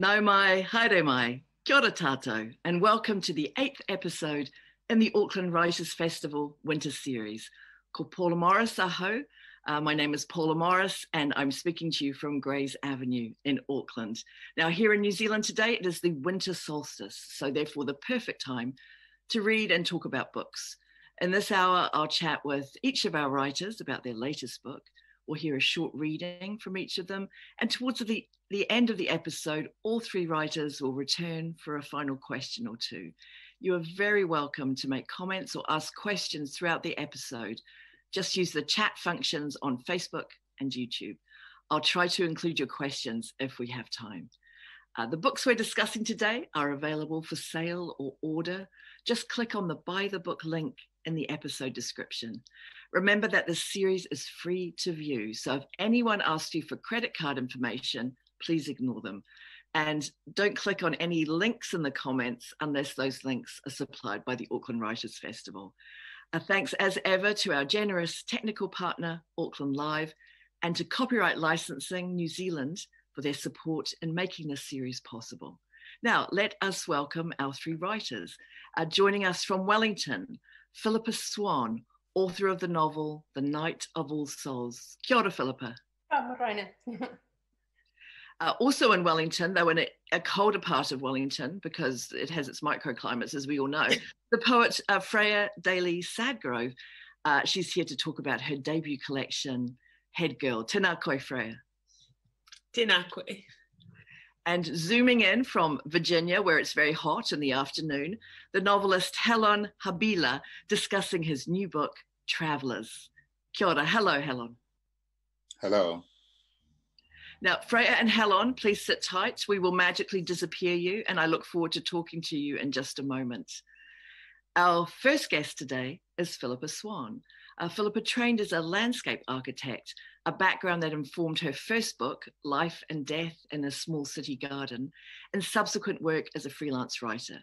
Nau mai, haere mai, kia ora tātou, and welcome to the eighth episode in the Auckland Writers Festival Winter Series. Ko Paula Morris aho. Uh, my name is Paula Morris, and I'm speaking to you from Grays Avenue in Auckland. Now, here in New Zealand today, it is the winter solstice, so therefore the perfect time to read and talk about books. In this hour, I'll chat with each of our writers about their latest book. We'll hear a short reading from each of them. And towards the, the end of the episode, all three writers will return for a final question or two. You are very welcome to make comments or ask questions throughout the episode. Just use the chat functions on Facebook and YouTube. I'll try to include your questions if we have time. Uh, the books we're discussing today are available for sale or order. Just click on the buy the book link in the episode description. Remember that this series is free to view. So if anyone asks you for credit card information, please ignore them. And don't click on any links in the comments unless those links are supplied by the Auckland Writers Festival. Uh, thanks as ever to our generous technical partner, Auckland Live, and to Copyright Licensing New Zealand for their support in making this series possible. Now, let us welcome our three writers. Uh, joining us from Wellington, Philippa Swan, author of the novel The Night of All Souls. Kia ora, Philippa. Uh, also in Wellington, though in a, a, colder part of Wellington, because it has its microclimates, as we all know, the poet uh, Freya Daly Sadgrove. Uh, she's here to talk about her debut collection, Head Girl. Tēnā koe, Freya. Tēnā koe. And zooming in from Virginia, where it's very hot in the afternoon, the novelist Helon Habila discussing his new book, Travellers. Kia ora. Hello, Helon. Hello. Now, Freya and Helon, please sit tight. We will magically disappear you, and I look forward to talking to you in just a moment. Our first guest today is Philippa Swan. Uh, Philippa trained as a landscape architect a background that informed her first book, Life and Death in a Small City Garden, and subsequent work as a freelance writer.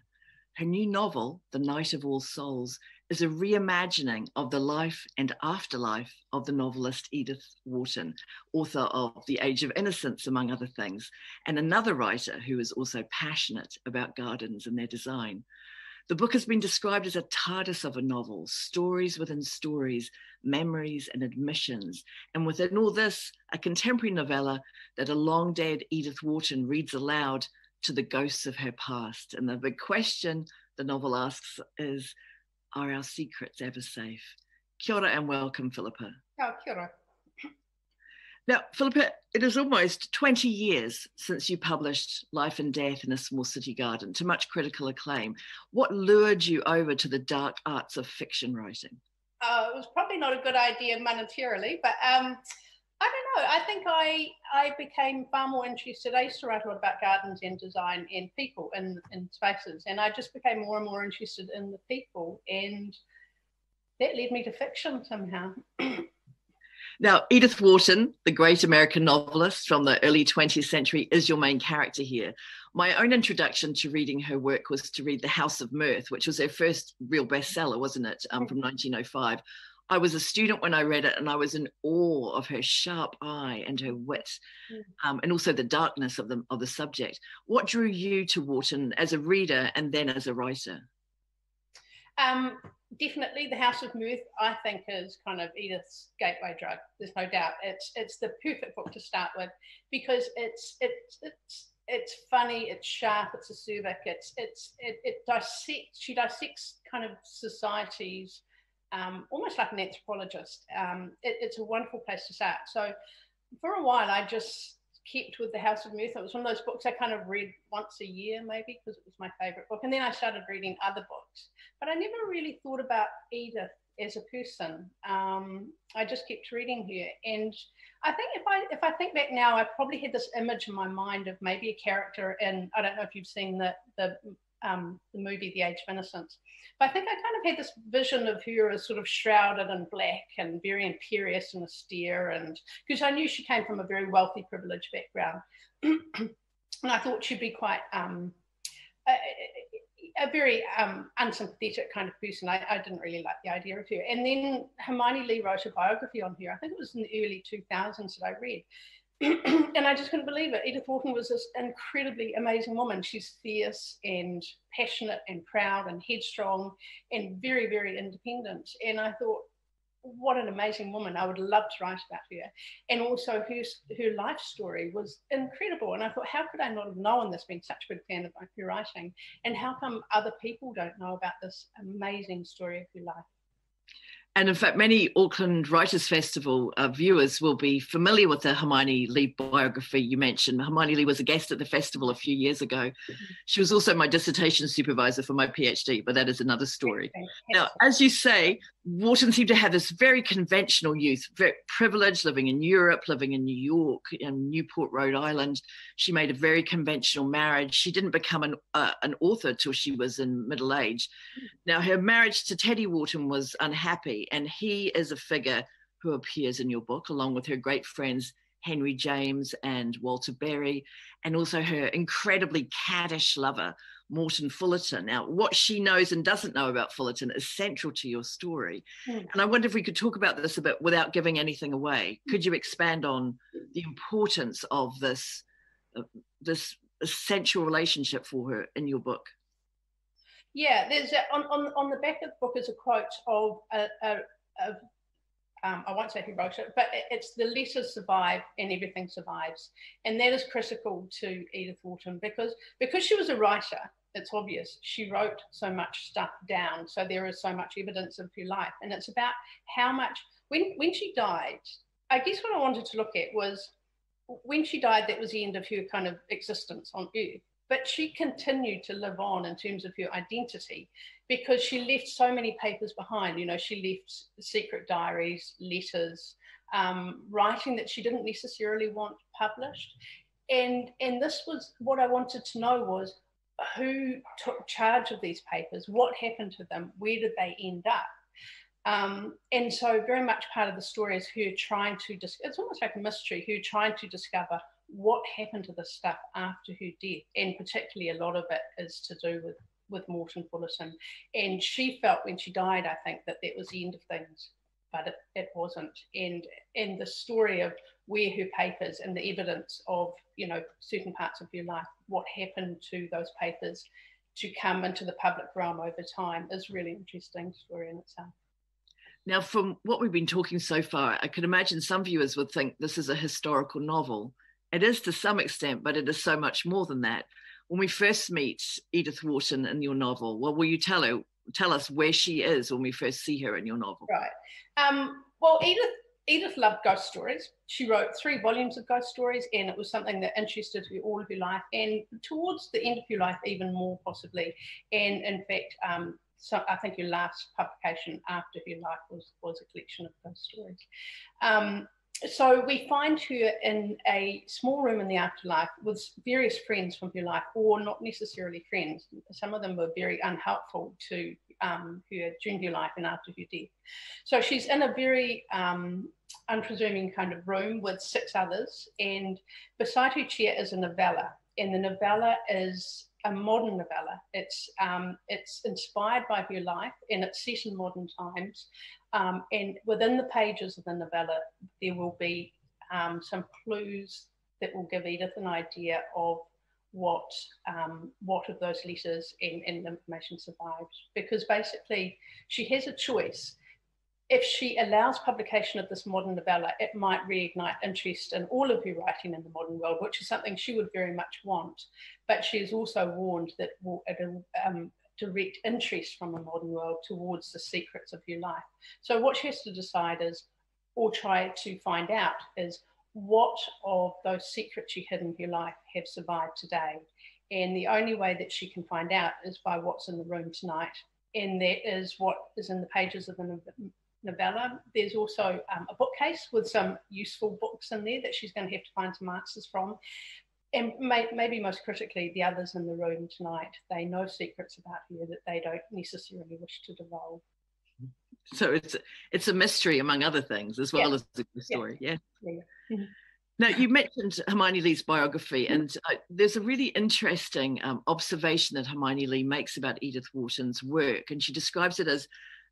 Her new novel, The Night of All Souls, is a reimagining of the life and afterlife of the novelist Edith Wharton, author of The Age of Innocence, among other things, and another writer who is also passionate about gardens and their design. The book has been described as a TARDIS of a novel, stories within stories, memories and admissions. And within all this, a contemporary novella that a long dead Edith Wharton reads aloud to the ghosts of her past. And the big question the novel asks is Are our secrets ever safe? Kia ora and welcome, Philippa. Kia ora. Now, Philippa, it is almost 20 years since you published Life and Death in a Small City Garden to much critical acclaim. What lured you over to the dark arts of fiction writing? Uh, it was probably not a good idea monetarily, but um, I don't know. I think I I became far more interested. I used to write a lot about gardens and design and people and, and spaces, and I just became more and more interested in the people, and that led me to fiction somehow. Now, Edith Wharton, the great American novelist from the early 20th century, is your main character here. My own introduction to reading her work was to read The House of Mirth, which was her first real bestseller, wasn't it, um, from 1905. I was a student when I read it, and I was in awe of her sharp eye and her wit, mm. um, and also the darkness of the of the subject. What drew you to Wharton as a reader and then as a writer? Um, definitely, The House of Mirth, I think, is kind of Edith's gateway drug. There's no doubt. It's it's the perfect book to start with because it's it's it's it's funny, it's sharp, it's acerbic, it's it's it, it dissects. She dissects kind of societies, um, almost like an anthropologist. Um, it, it's a wonderful place to start. So for a while, I just kept with the House of Mirth. It was one of those books I kind of read once a year, maybe, because it was my favorite book. And then I started reading other books. But I never really thought about Edith as a person. Um, I just kept reading her. And I think if I if I think back now, I probably had this image in my mind of maybe a character in, I don't know if you've seen the the um, the movie The Age of Innocence. But I think I kind of had this vision of her as sort of shrouded in black and very imperious and austere, and because I knew she came from a very wealthy, privileged background, and I thought she'd be quite um, a, a, very um, unsympathetic kind of person. I, I, didn't really like the idea of her. And then Hermione Lee wrote a biography on her. I think it was in the early 2000s that I read. and I just couldn't believe it. Edith Wharton was this incredibly amazing woman. She's fierce and passionate and proud and headstrong and very, very independent. And I thought, what an amazing woman. I would love to write about her. And also her, her life story was incredible. And I thought, how could I not have known this, being such a big fan of her writing? And how come other people don't know about this amazing story of her life? And in fact, many Auckland Writers Festival uh, viewers will be familiar with the Hermione Lee biography you mentioned. Hermione Lee was a guest at the festival a few years ago. She was also my dissertation supervisor for my PhD, but that is another story. Now, as you say, Wharton seemed to have this very conventional youth, very privileged, living in Europe, living in New York, in Newport, Rhode Island. She made a very conventional marriage. She didn't become an, uh, an author till she was in middle age. Now, her marriage to Teddy Wharton was unhappy, and he is a figure who appears in your book, along with her great friends Henry James and Walter Berry, and also her incredibly caddish lover, Morton Fullerton. Now, what she knows and doesn't know about Fullerton is central to your story. Mm. And I wonder if we could talk about this a bit without giving anything away. Could you expand on the importance of this, uh, this essential relationship for her in your book? Yeah, there's a, on, on, on the back of the book is a quote of a, a, a um, I won't say who wrote it, but it's the letters survive and everything survives. And that is critical to Edith Wharton because, because she was a writer, it's obvious she wrote so much stuff down. So there is so much evidence of her life. And it's about how much, when, when she died, I guess what I wanted to look at was when she died, that was the end of her kind of existence on earth. But she continued to live on in terms of her identity because she left so many papers behind. You know, she left secret diaries, letters, um, writing that she didn't necessarily want published. And, and this was what I wanted to know was who took charge of these papers, what happened to them, where did they end up? Um, and so very much part of the story is her trying to, dis- it's almost like a mystery, her trying to discover what happened to the stuff after her death. And particularly a lot of it is to do with with Morton Fullerton. And she felt when she died, I think, that that was the end of things, but it, it wasn't. And and the story of where her papers and the evidence of, you know, certain parts of her life, what happened to those papers to come into the public realm over time is really interesting story in itself. Now, from what we've been talking so far, I could imagine some viewers would think this is a historical novel. It is to some extent, but it is so much more than that when we first meet Edith Wharton in your novel, well, will you tell her, tell us where she is when we first see her in your novel? Right. Um, well, Edith Edith loved ghost stories. She wrote three volumes of ghost stories, and it was something that interested her all of her life, and towards the end of her life, even more possibly. And in fact, um, so I think her last publication after her life was was a collection of ghost stories. Um, so we find her in a small room in the afterlife with various friends from her life, or not necessarily friends. Some of them were very unhelpful to um, her during her life and after her death. So she's in a very um, unpresuming kind of room with six others, and beside her chair is a novella, and the novella is a modern novella. It's um, it's inspired by her life and it's set in modern times. Um, and within the pages of the novella, there will be um, some clues that will give Edith an idea of what um, what of those letters and, and information survives. Because basically, she has a choice. If she allows publication of this modern novella, it might reignite interest in all of her writing in the modern world, which is something she would very much want. But she is also warned that it'll um, direct interest from the modern world towards the secrets of your life. So what she has to decide is, or try to find out, is what of those secrets she hid in her life have survived today. And the only way that she can find out is by what's in the room tonight. And that is what is in the pages of the novella. There's also um, a bookcase with some useful books in there that she's going to have to find some answers from and may, maybe most critically, the others in the room tonight, they know secrets about her that they don't necessarily wish to divulge. So it's it's a mystery among other things as well yeah. as the story. Yeah. yeah. yeah. Mm-hmm. Now you mentioned Hermione Lee's biography, and uh, there's a really interesting um, observation that Hermione Lee makes about Edith Wharton's work, and she describes it as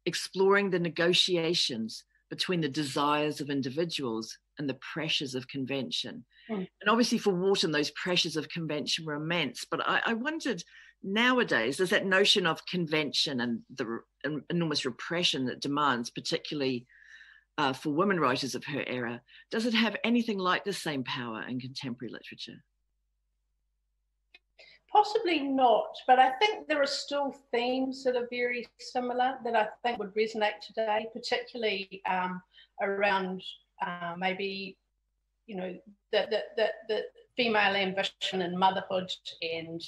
exploring the negotiations between the desires of individuals and the pressures of convention. Mm. And obviously, for Wharton, those pressures of convention were immense. But I, I wondered nowadays, there's that notion of convention and the re- enormous repression that demands, particularly uh, for women writers of her era. Does it have anything like the same power in contemporary literature? Possibly not, but I think there are still themes that are very similar that I think would resonate today, particularly um, around uh, maybe, you know, the, the, the, the, female ambition and motherhood and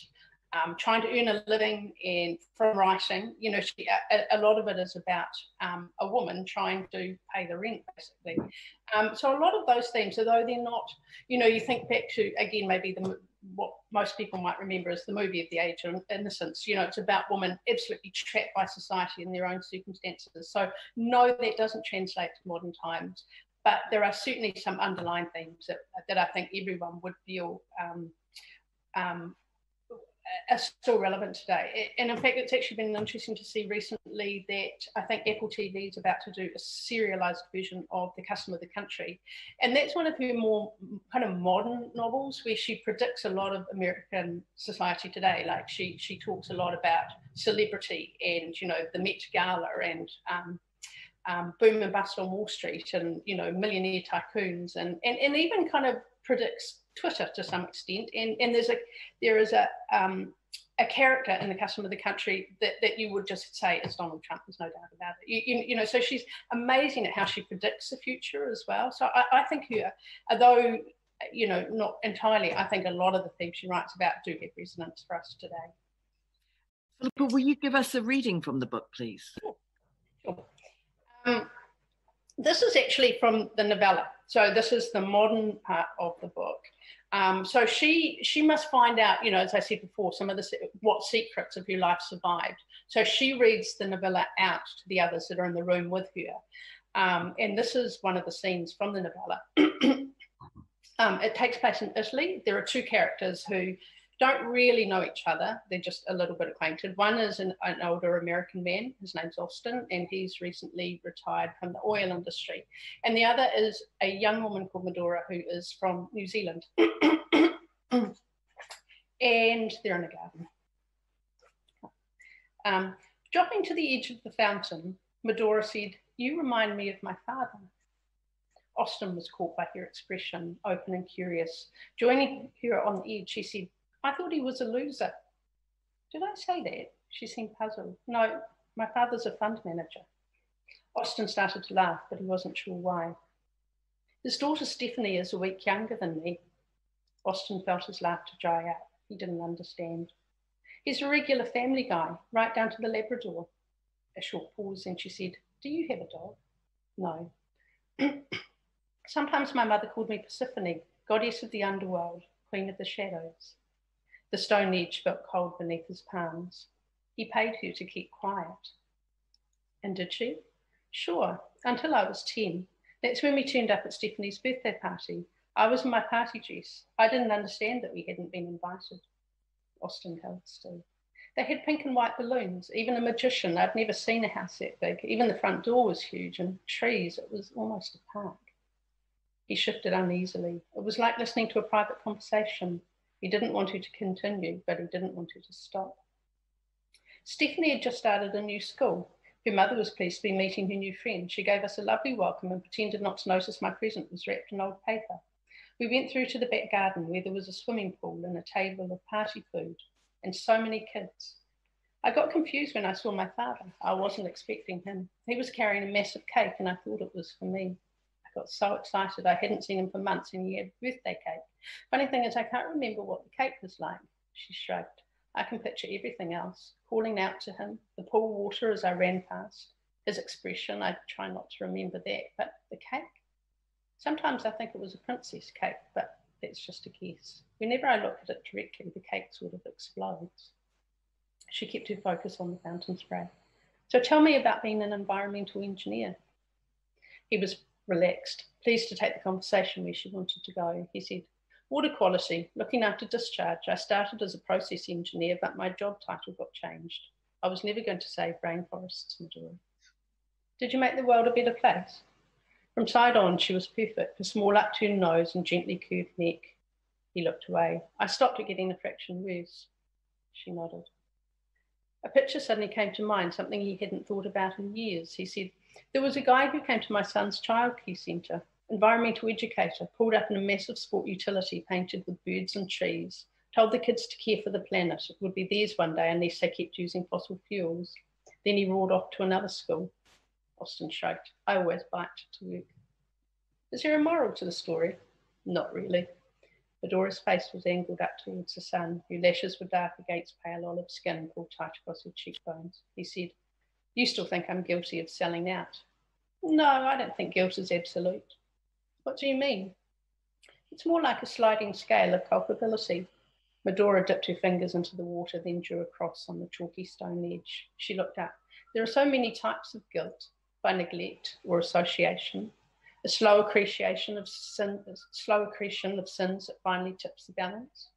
um, trying to earn a living in from writing. You know, she, a, a lot of it is about um, a woman trying to pay the rent, basically. Um, so a lot of those themes, although they're not, you know, you think back to again maybe the what most people might remember as the movie of the age of innocence. You know, it's about women absolutely trapped by society in their own circumstances. So no, that doesn't translate to modern times. But there are certainly some underlying themes that, that I think everyone would feel um, um, are still relevant today. And in fact, it's actually been interesting to see recently that I think Apple TV is about to do a serialized version of The Custom of the Country. And that's one of her more kind of modern novels where she predicts a lot of American society today. Like she, she talks a lot about celebrity and, you know, the Met Gala and um, um, boom and bust on Wall Street and, you know, millionaire tycoons and, and, and even kind of predicts Twitter to some extent, and and there's a there is a um, a character in the custom of the country that, that you would just say is Donald Trump. There's no doubt about it. You, you, you know, so she's amazing at how she predicts the future as well. So I, I think her, although you know not entirely, I think a lot of the themes she writes about do have resonance for us today. Philippa, will you give us a reading from the book, please? Sure. sure. Um, this is actually from the novella. So this is the modern part of the book. Um, so she she must find out, you know, as I said before, some of the what secrets of her life survived. So she reads the novella out to the others that are in the room with her. Um, and this is one of the scenes from the novella. um, it takes place in Italy. There are two characters who don't really know each other. They're just a little bit acquainted. One is an, an, older American man. His name's Austin, and he's recently retired from the oil industry. And the other is a young woman called Medora, who is from New Zealand. and they're in a garden. Um, dropping to the edge of the fountain, Medora said, You remind me of my father. Austin was caught by her expression, open and curious. Joining her on the edge, she said, I thought he was a loser. Did I say that? She seemed puzzled. No, my father's a fund manager. Austin started to laugh, but he wasn't sure why. His daughter Stephanie is a week younger than me. Austin felt his laughter dry out. He didn't understand. He's a regular family guy, right down to the Labrador. A short pause, and she said, Do you have a dog? No. Sometimes my mother called me Persephone, goddess of the underworld, queen of the shadows. The stone edge felt cold beneath his palms. He paid her to keep quiet. And did she? Sure, until I was 10. That's when we turned up at Stephanie's birthday party. I was in my party dress. I didn't understand that we hadn't been invited. Austin held still. They had pink and white balloons, even a magician. I'd never seen a house that big. Even the front door was huge and trees. It was almost a park. He shifted uneasily. It was like listening to a private conversation. He didn't want her to continue, but he didn't want her to stop. Stephanie had just started a new school. Her mother was pleased to be meeting her new friend. She gave us a lovely welcome and pretended not to notice my present was wrapped in old paper. We went through to the back garden where there was a swimming pool and a table of party food and so many kids. I got confused when I saw my father. I wasn't expecting him. He was carrying a massive cake and I thought it was for me got so excited. I hadn't seen him for months and he had birthday cake. Funny thing is, I can't remember what the cake was like. She shrugged. I can picture everything else calling out to him, the pool water as I ran past, his expression. I try not to remember that, but the cake. Sometimes I think it was a princess cake, but that's just a guess. Whenever I look at it directly, the cake sort of explodes. She kept her focus on the fountain spray. So tell me about being an environmental engineer. He was relaxed, pleased to take the conversation where she wanted to go. He said, Water quality, looking after discharge. I started as a process engineer, but my job title got changed. I was never going to save rainforests, Medora. Did you make the world a better place? From side on, she was perfect, her small upturned nose and gently curved neck. He looked away. I stopped at getting a fraction worse. She nodded. A picture suddenly came to mind, something he hadn't thought about in years. He said, There was a guy who came to my son's childcare centre, environmental educator, pulled up in a massive sport utility painted with birds and trees, told the kids to care for the planet. It would be theirs one day unless they kept using fossil fuels. Then he roared off to another school. Austin shrugged. I always biked to work. Is there a moral to the story? Not really. Medora's face was angled up towards the sun, her lashes were dark against pale olive skin pulled tight across her cheekbones. He said, You still think I'm guilty of selling out? No, I don't think guilt is absolute. What do you mean? It's more like a sliding scale of culpability. Medora dipped her fingers into the water, then drew a cross on the chalky stone edge. She looked up. There are so many types of guilt by neglect or association, a slow accretion of sin, slow accretion of sins that finally tips the balance.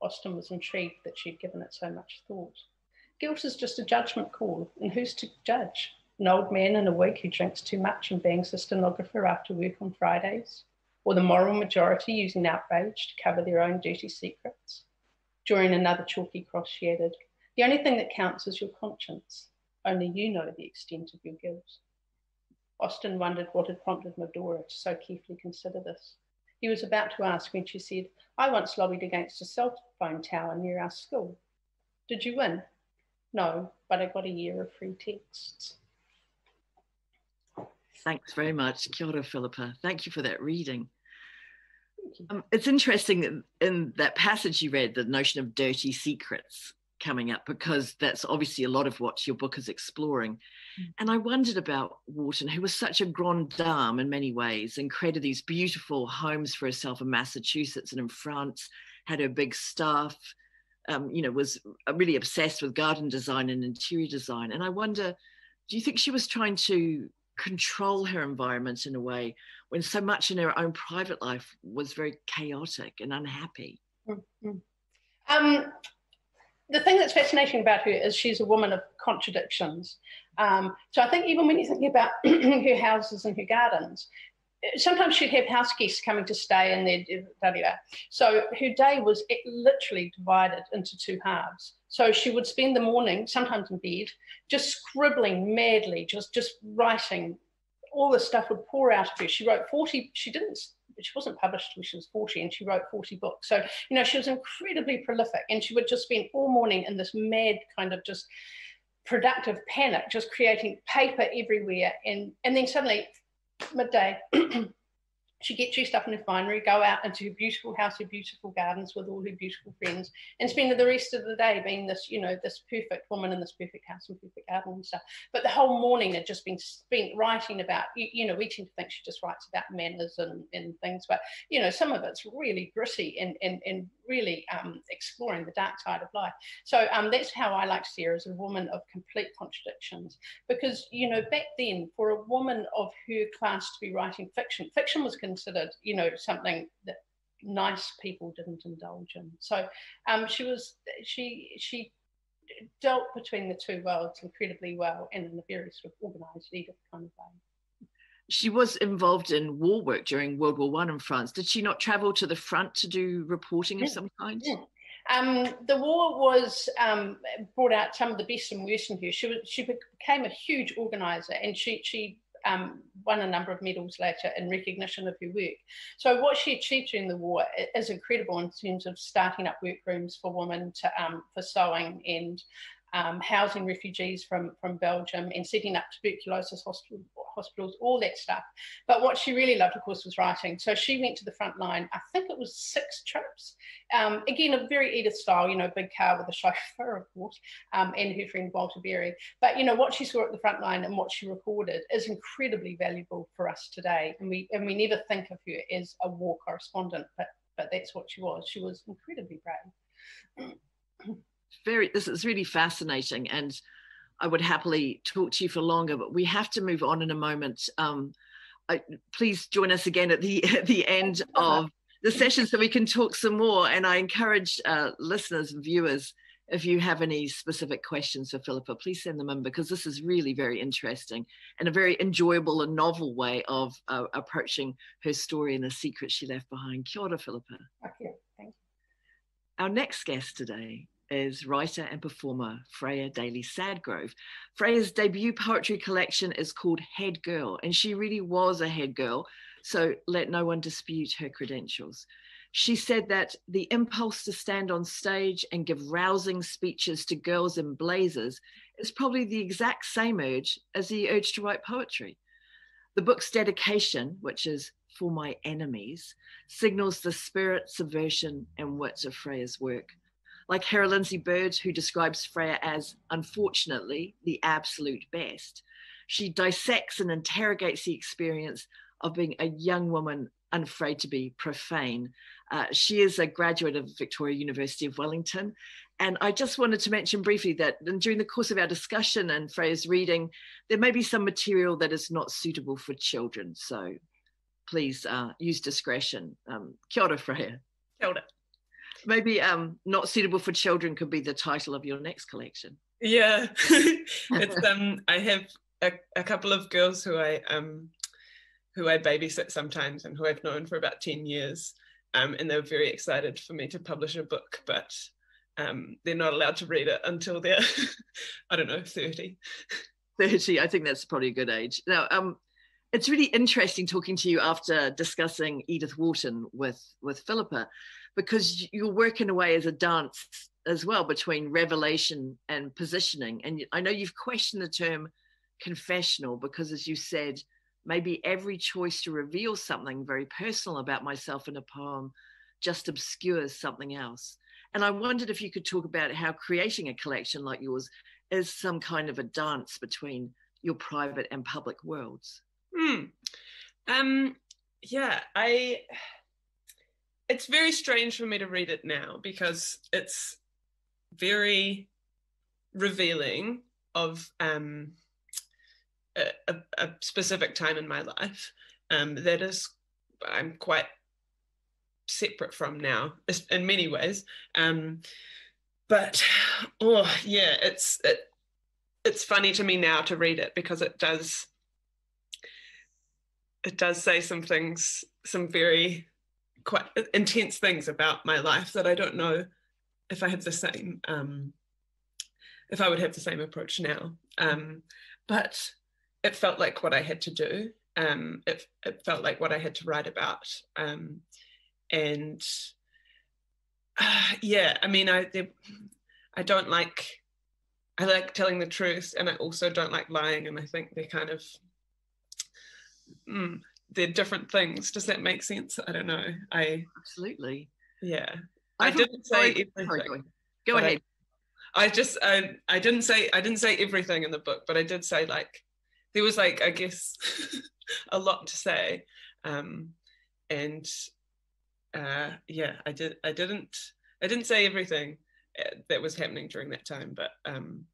Austin was intrigued that she'd given it so much thought. Guilt is just a judgment call, and who's to judge? An old man in a wig who drinks too much and bangs a stenographer after work on Fridays? Or the moral majority using outrage to cover their own dirty secrets? During another chalky cross, she added, The only thing that counts is your conscience. Only you know the extent of your guilt. Austin wondered what had prompted Medora to so carefully consider this. He was about to ask when she said, I once lobbied against a cell phone tower near our school. Did you win? No, but I got a year of free texts. Thanks very much. Kia ora, Philippa. Thank you for that reading. Um, it's interesting in that passage you read, the notion of dirty secrets coming up because that's obviously a lot of what your book is exploring. Mm. And I wondered about Wharton, who was such a grande dame in many ways and created these beautiful homes for herself in Massachusetts and in France, had her big staff, um, you know, was really obsessed with garden design and interior design. And I wonder, do you think she was trying to control her environment in a way when so much in her own private life was very chaotic and unhappy? Mm-hmm. Um, the thing that's fascinating about her is she's a woman of contradictions. Um, so I think even when you think about her houses and her gardens, sometimes she'd have house guests coming to stay and they'd da. so her day was literally divided into two halves so she would spend the morning sometimes in bed just scribbling madly just just writing all the stuff would pour out of her she wrote 40 she didn't she wasn't published when she was 40 and she wrote 40 books. So, you know, she was incredibly prolific and she would just spend all morning in this mad kind of just productive panic, just creating paper everywhere. And, and then suddenly, midday, she gets get dressed up in her finery, go out into her beautiful house, her beautiful gardens with all her beautiful friends, and spend the rest of the day being this, you know, this perfect woman in this perfect house and perfect garden and stuff. But the whole morning had just been spent writing about, you, you know, we tend to think she just writes about manners and, and things, but, you know, some of it's really gritty and, and, and really um, exploring the dark side of life. So um, that's how I like to see her as a woman of complete contradictions. Because, you know, back then, for a woman of her class to be writing fiction, fiction was considered, you know, something that nice people didn't indulge in. So um, she was, she, she, dealt between the two worlds incredibly well and in a very sort of organized leader kind of way she was involved in war work during World War One in France. Did she not travel to the front to do reporting yeah. of some kind? Yeah. Um, the war was um, brought out some of the best and worst in her. She was, she became a huge organizer, and she she um, won a number of medals later in recognition of her work. So what she achieved during the war is incredible in terms of starting up workrooms for women to um, for sewing and um, housing refugees from, from Belgium and setting up tuberculosis hospital, hospitals, all that stuff. But what she really loved, of course, was writing. So she went to the front line, I think it was six trips. Um, again, a very Edith style, you know, big car with a chauffeur, of course, um, and her friend Walter Berry. But, you know, what she saw at the front line and what she recorded is incredibly valuable for us today. And we, and we never think of her as a war correspondent, but, but that's what she was. She was incredibly brave. very this is really fascinating and i would happily talk to you for longer but we have to move on in a moment um, I, please join us again at the at the end of the session so we can talk some more and i encourage uh, listeners and viewers if you have any specific questions for Philippa, please send them in because this is really very interesting and a very enjoyable and novel way of uh, approaching her story and the secrets she left behind. Kia ora, Philippa. Okay, thank you. Our next guest today is writer and performer Freya Daly Sadgrove. Freya's debut poetry collection is called Head Girl, and she really was a head girl, so let no one dispute her credentials. She said that the impulse to stand on stage and give rousing speeches to girls in blazers is probably the exact same urge as the urge to write poetry. The book's dedication, which is for my enemies, signals the spirit, subversion, and wits of Freya's work like Hera Lindsay Bird, who describes Freya as, unfortunately, the absolute best. She dissects and interrogates the experience of being a young woman unafraid to be profane. Uh, she is a graduate of Victoria University of Wellington. And I just wanted to mention briefly that during the course of our discussion and Freya's reading, there may be some material that is not suitable for children. So please uh, use discretion. Um, kia ora, Freya. Kia ora maybe um, not suitable for children could be the title of your next collection. Yeah, it's um. I have a, a couple of girls who I um, who I babysit sometimes and who I've known for about ten years, um, and they're very excited for me to publish a book, but um, they're not allowed to read it until they're, I don't know, thirty. Thirty, I think that's probably a good age. Now, um, it's really interesting talking to you after discussing Edith Wharton with with Philippa because you're working away as a dance as well between revelation and positioning. And I know you've questioned the term confessional because, as you said, maybe every choice to reveal something very personal about myself in a poem just obscures something else. And I wondered if you could talk about how creating a collection like yours is some kind of a dance between your private and public worlds. Hmm. Um, yeah, I it's very strange for me to read it now because it's very revealing of um, a, a, specific time in my life um, that is I'm quite separate from now in many ways. Um, but oh yeah, it's it, it's funny to me now to read it because it does it does say some things, some very quite intense things about my life that I don't know if I have the same um, if I would have the same approach now. Um, but it felt like what I had to do. Um, it, it felt like what I had to write about. Um, and uh, yeah, I mean, I I don't like I like telling the truth, and I also don't like lying. And I think they're kind of mm, they're different things. Does that make sense? I don't know. I absolutely. Yeah. I, I didn't say everything. Sorry, go, go ahead. I, I just I, I didn't say I didn't say everything in the book, but I did say like there was like I guess a lot to say. Um and uh yeah, I did I didn't I didn't say everything uh, that was happening during that time, but um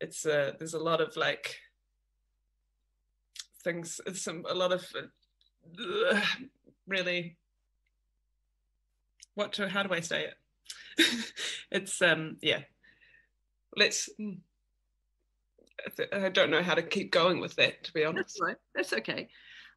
it's uh there's a lot of like things some a lot of uh, really what to how do i say it? It's um yeah. Let's hmm. i don't know how to keep going with that to be honest. That's right. That's okay.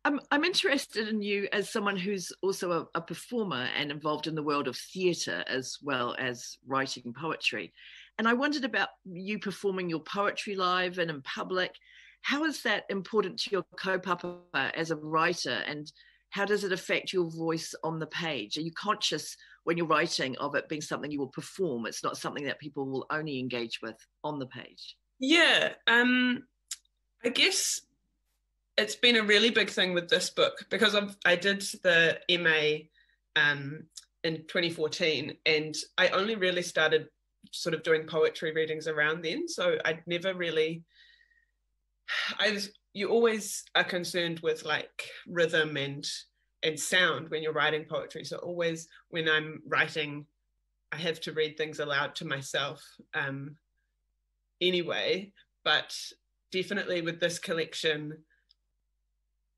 I'm, I'm interested in you as someone who's also a, a performer and involved in the world of theatre as well as writing poetry. And I wondered about you performing your poetry live and in public how is that important to your kaupapa as a writer and how does it affect your voice on the page? Are you conscious when you're writing of it being something you will perform? It's not something that people will only engage with on the page. Yeah, um, I guess it's been a really big thing with this book because I've, I did the MA um, in 2014 and I only really started sort of doing poetry readings around then. So I'd never really I you always are concerned with like rhythm and and sound when you're writing poetry. So always when I'm writing, I have to read things aloud to myself um, anyway. But definitely with this collection,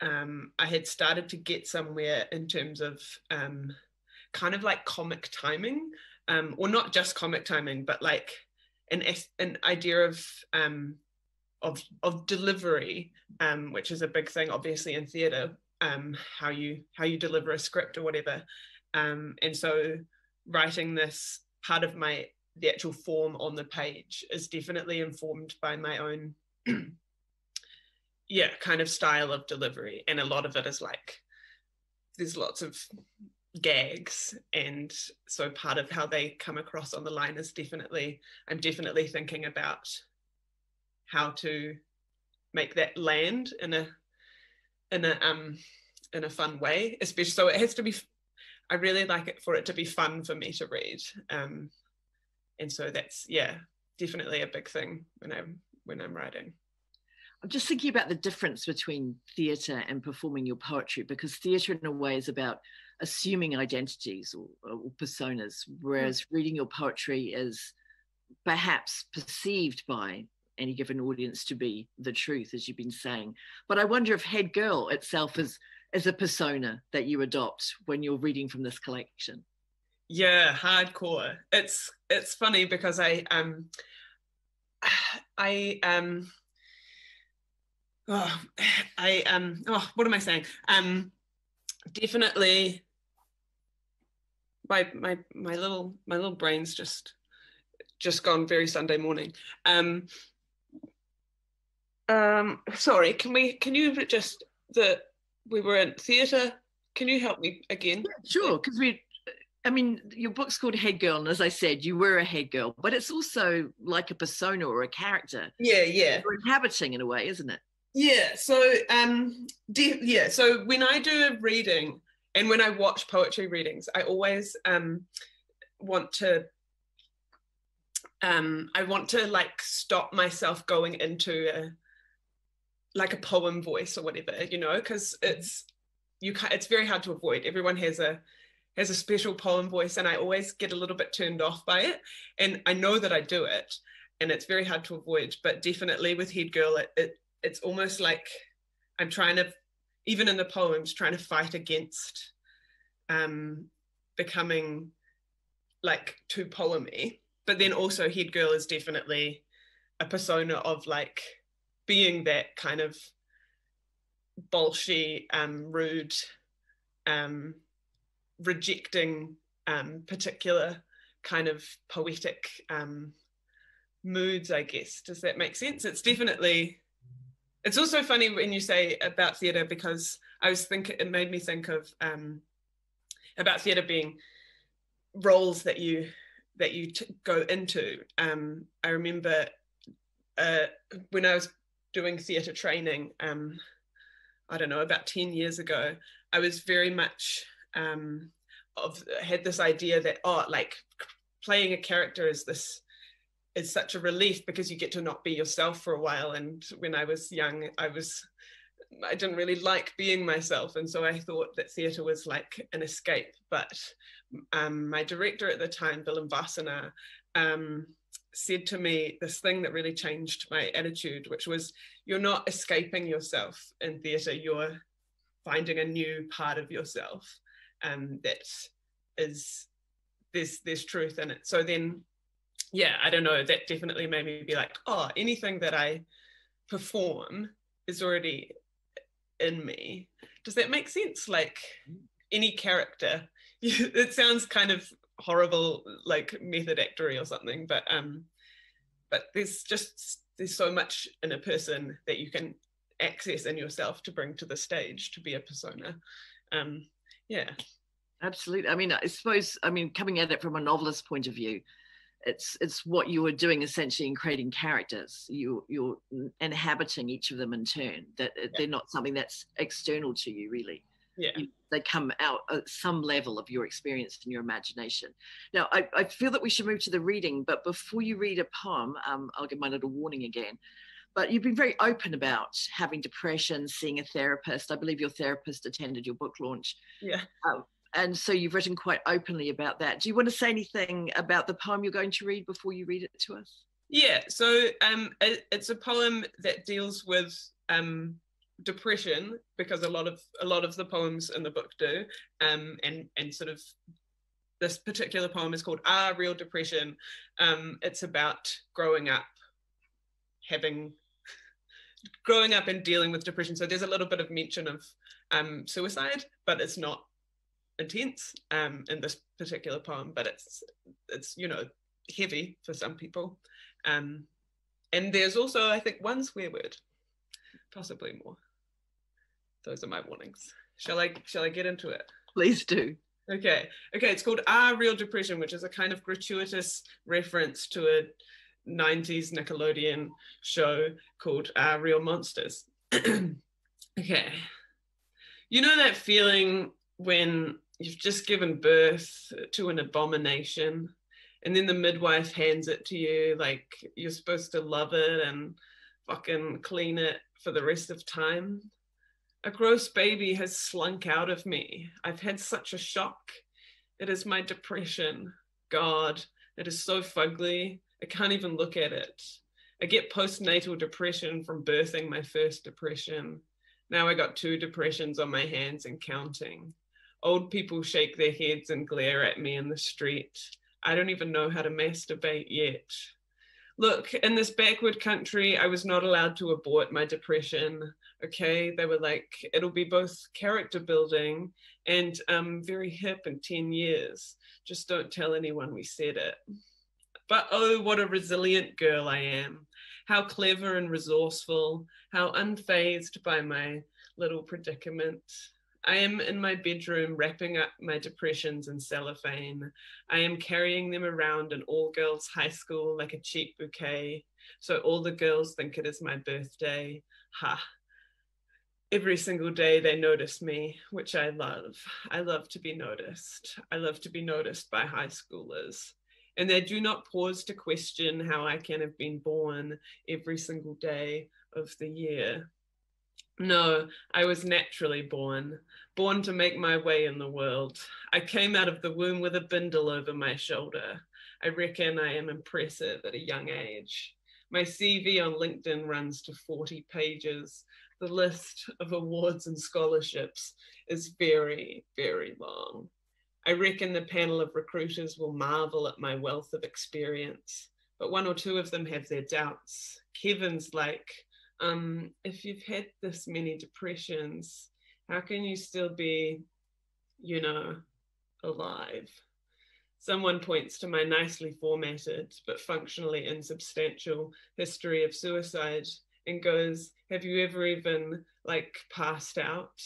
um, I had started to get somewhere in terms of um, kind of like comic timing. um, or not just comic timing, but like an an idea of um, of of delivery, um, which is a big thing, obviously in theatre, um, how you how you deliver a script or whatever. Um, and so writing this part of my the actual form on the page is definitely informed by my own yeah kind of style of delivery and a lot of it is like there's lots of gags and so part of how they come across on the line is definitely i'm definitely thinking about how to make that land in a in a um in a fun way especially so it has to be i really like it for it to be fun for me to read um and so that's yeah definitely a big thing when i'm when i'm writing i'm just thinking about the difference between theatre and performing your poetry because theatre in a way is about assuming identities or, or personas whereas mm. reading your poetry is perhaps perceived by any given audience to be the truth as you've been saying. But i wonder if head girl itself is is a persona that you adopt when you're reading from this collection. Yeah hardcore. It's it's funny because i um i um oh, i um oh what am i saying? Um definitely my my my little my little brain's just just gone very sunday morning. Um um sorry can we can you just that we were in theatre can you help me again yeah, sure because we I mean, your book's called Head Girl, and as I said, you were a head girl, but it's also like a persona or a character. Yeah, yeah. You're inhabiting in a way, isn't it? Yeah. So, um, de- yeah. So when I do a reading and when I watch poetry readings, I always um want to um I want to like stop myself going into a like a poem voice or whatever, you know, because it's you can't, it's very hard to avoid. Everyone has a has a special poem voice and I always get a little bit turned off by it. And I know that I do it and it's very hard to avoid, but definitely with Head Girl, it, it it's almost like I'm trying to, even in the poems, trying to fight against um, becoming like too poemy. But then also Head Girl is definitely a persona of like being that kind of bolshy, um, rude, um, rejecting um, particular kind of poetic um, moods, I guess. Does that make sense? It's definitely. It's also funny when you say about theatre because I was thinking it made me think of um, about theatre being roles that you that you t- go into. Um, I remember uh, when I was doing theatre training, um, I don't know, about 10 years ago, I was very much um, of had this idea that oh like playing a character is this is such a relief because you get to not be yourself for a while. And when i was young i was i didn't really like being myself. And so i thought that theatre was like an escape. But um, my director at the time Willem Wassenaar um, said to me this thing that really changed my attitude which was you're not escaping yourself in theatre you're finding a new part of yourself um, that is there's there's truth in it. So then, yeah, I don't know. That definitely made me be like, oh, anything that I perform is already in me. Does that make sense? Like any character. it sounds kind of horrible, like method actory or something, but um, but there's just there's so much in a person that you can access in yourself to bring to the stage to be a persona. Um, yeah. Absolutely. I mean, I suppose, I mean, coming at it from a novelist point of view, it's it's what you are doing essentially in creating characters. You you're inhabiting each of them in turn. That yeah. they're not something that's external to you, really. Yeah. You, they come out at some level of your experience and your imagination. Now, I, I feel that we should move to the reading, but before you read a poem, um, I'll give my little warning again but you've been very open about having depression, seeing a therapist. I believe your therapist attended your book launch. Yeah. Um, and so you've written quite openly about that. Do you want to say anything about the poem you're going to read before you read it to us? Yeah, so um, it, it's a poem that deals with um, depression because a lot of a lot of the poems in the book do, um, and and sort of this particular poem is called Ah Real Depression. Um, it's about growing up, having growing up and dealing with depression. So there's a little bit of mention of um, suicide, but it's not intense um, in this particular poem. But it's it's you know heavy for some people. Um, and there's also I think one swear word, possibly more. Those are my warnings. Shall I shall I get into it? Please do. Okay. Okay. It's called Our Real Depression, which is a kind of gratuitous reference to a 90s Nickelodeon show called Our Real Monsters. okay. You know that feeling when you've just given birth to an abomination and then the midwife hands it to you like you're supposed to love it and fucking clean it for the rest of time? A gross baby has slunk out of me. I've had such a shock. It is my depression. God, it is so fugly. I can't even look at it. I get postnatal depression from birthing my first depression. Now I got two depressions on my hands and counting. Old people shake their heads and glare at me in the street. I don't even know how to masturbate yet. Look, in this backward country, I was not allowed to abort my depression okay they were like it'll be both character building and um, very hip in 10 years just don't tell anyone we said it but oh what a resilient girl i am how clever and resourceful how unfazed by my little predicament I am in my bedroom wrapping up my depressions in cellophane. I am carrying them around in all girls' high school like a cheap bouquet. So all the girls think it is my birthday. Ha, every single day they notice me, which I love. I love to be noticed. I love to be noticed by high schoolers. And they do not pause to question how I can have been born every single day of the year. No, I was naturally born, born to make my way in the world. I came out of the womb with a bindle over my shoulder. I reckon I am impressive at a young age. My CV on LinkedIn runs to 40 pages the list of awards and scholarships is very, very long. I reckon the panel of recruiters will marvel at my wealth of experience, but one or two of them have their doubts. Kevin's like, um, if you've had this many depressions, how can you still be, you know, alive? Someone points to my nicely formatted but functionally insubstantial history of suicide and goes, Have you ever even like passed out?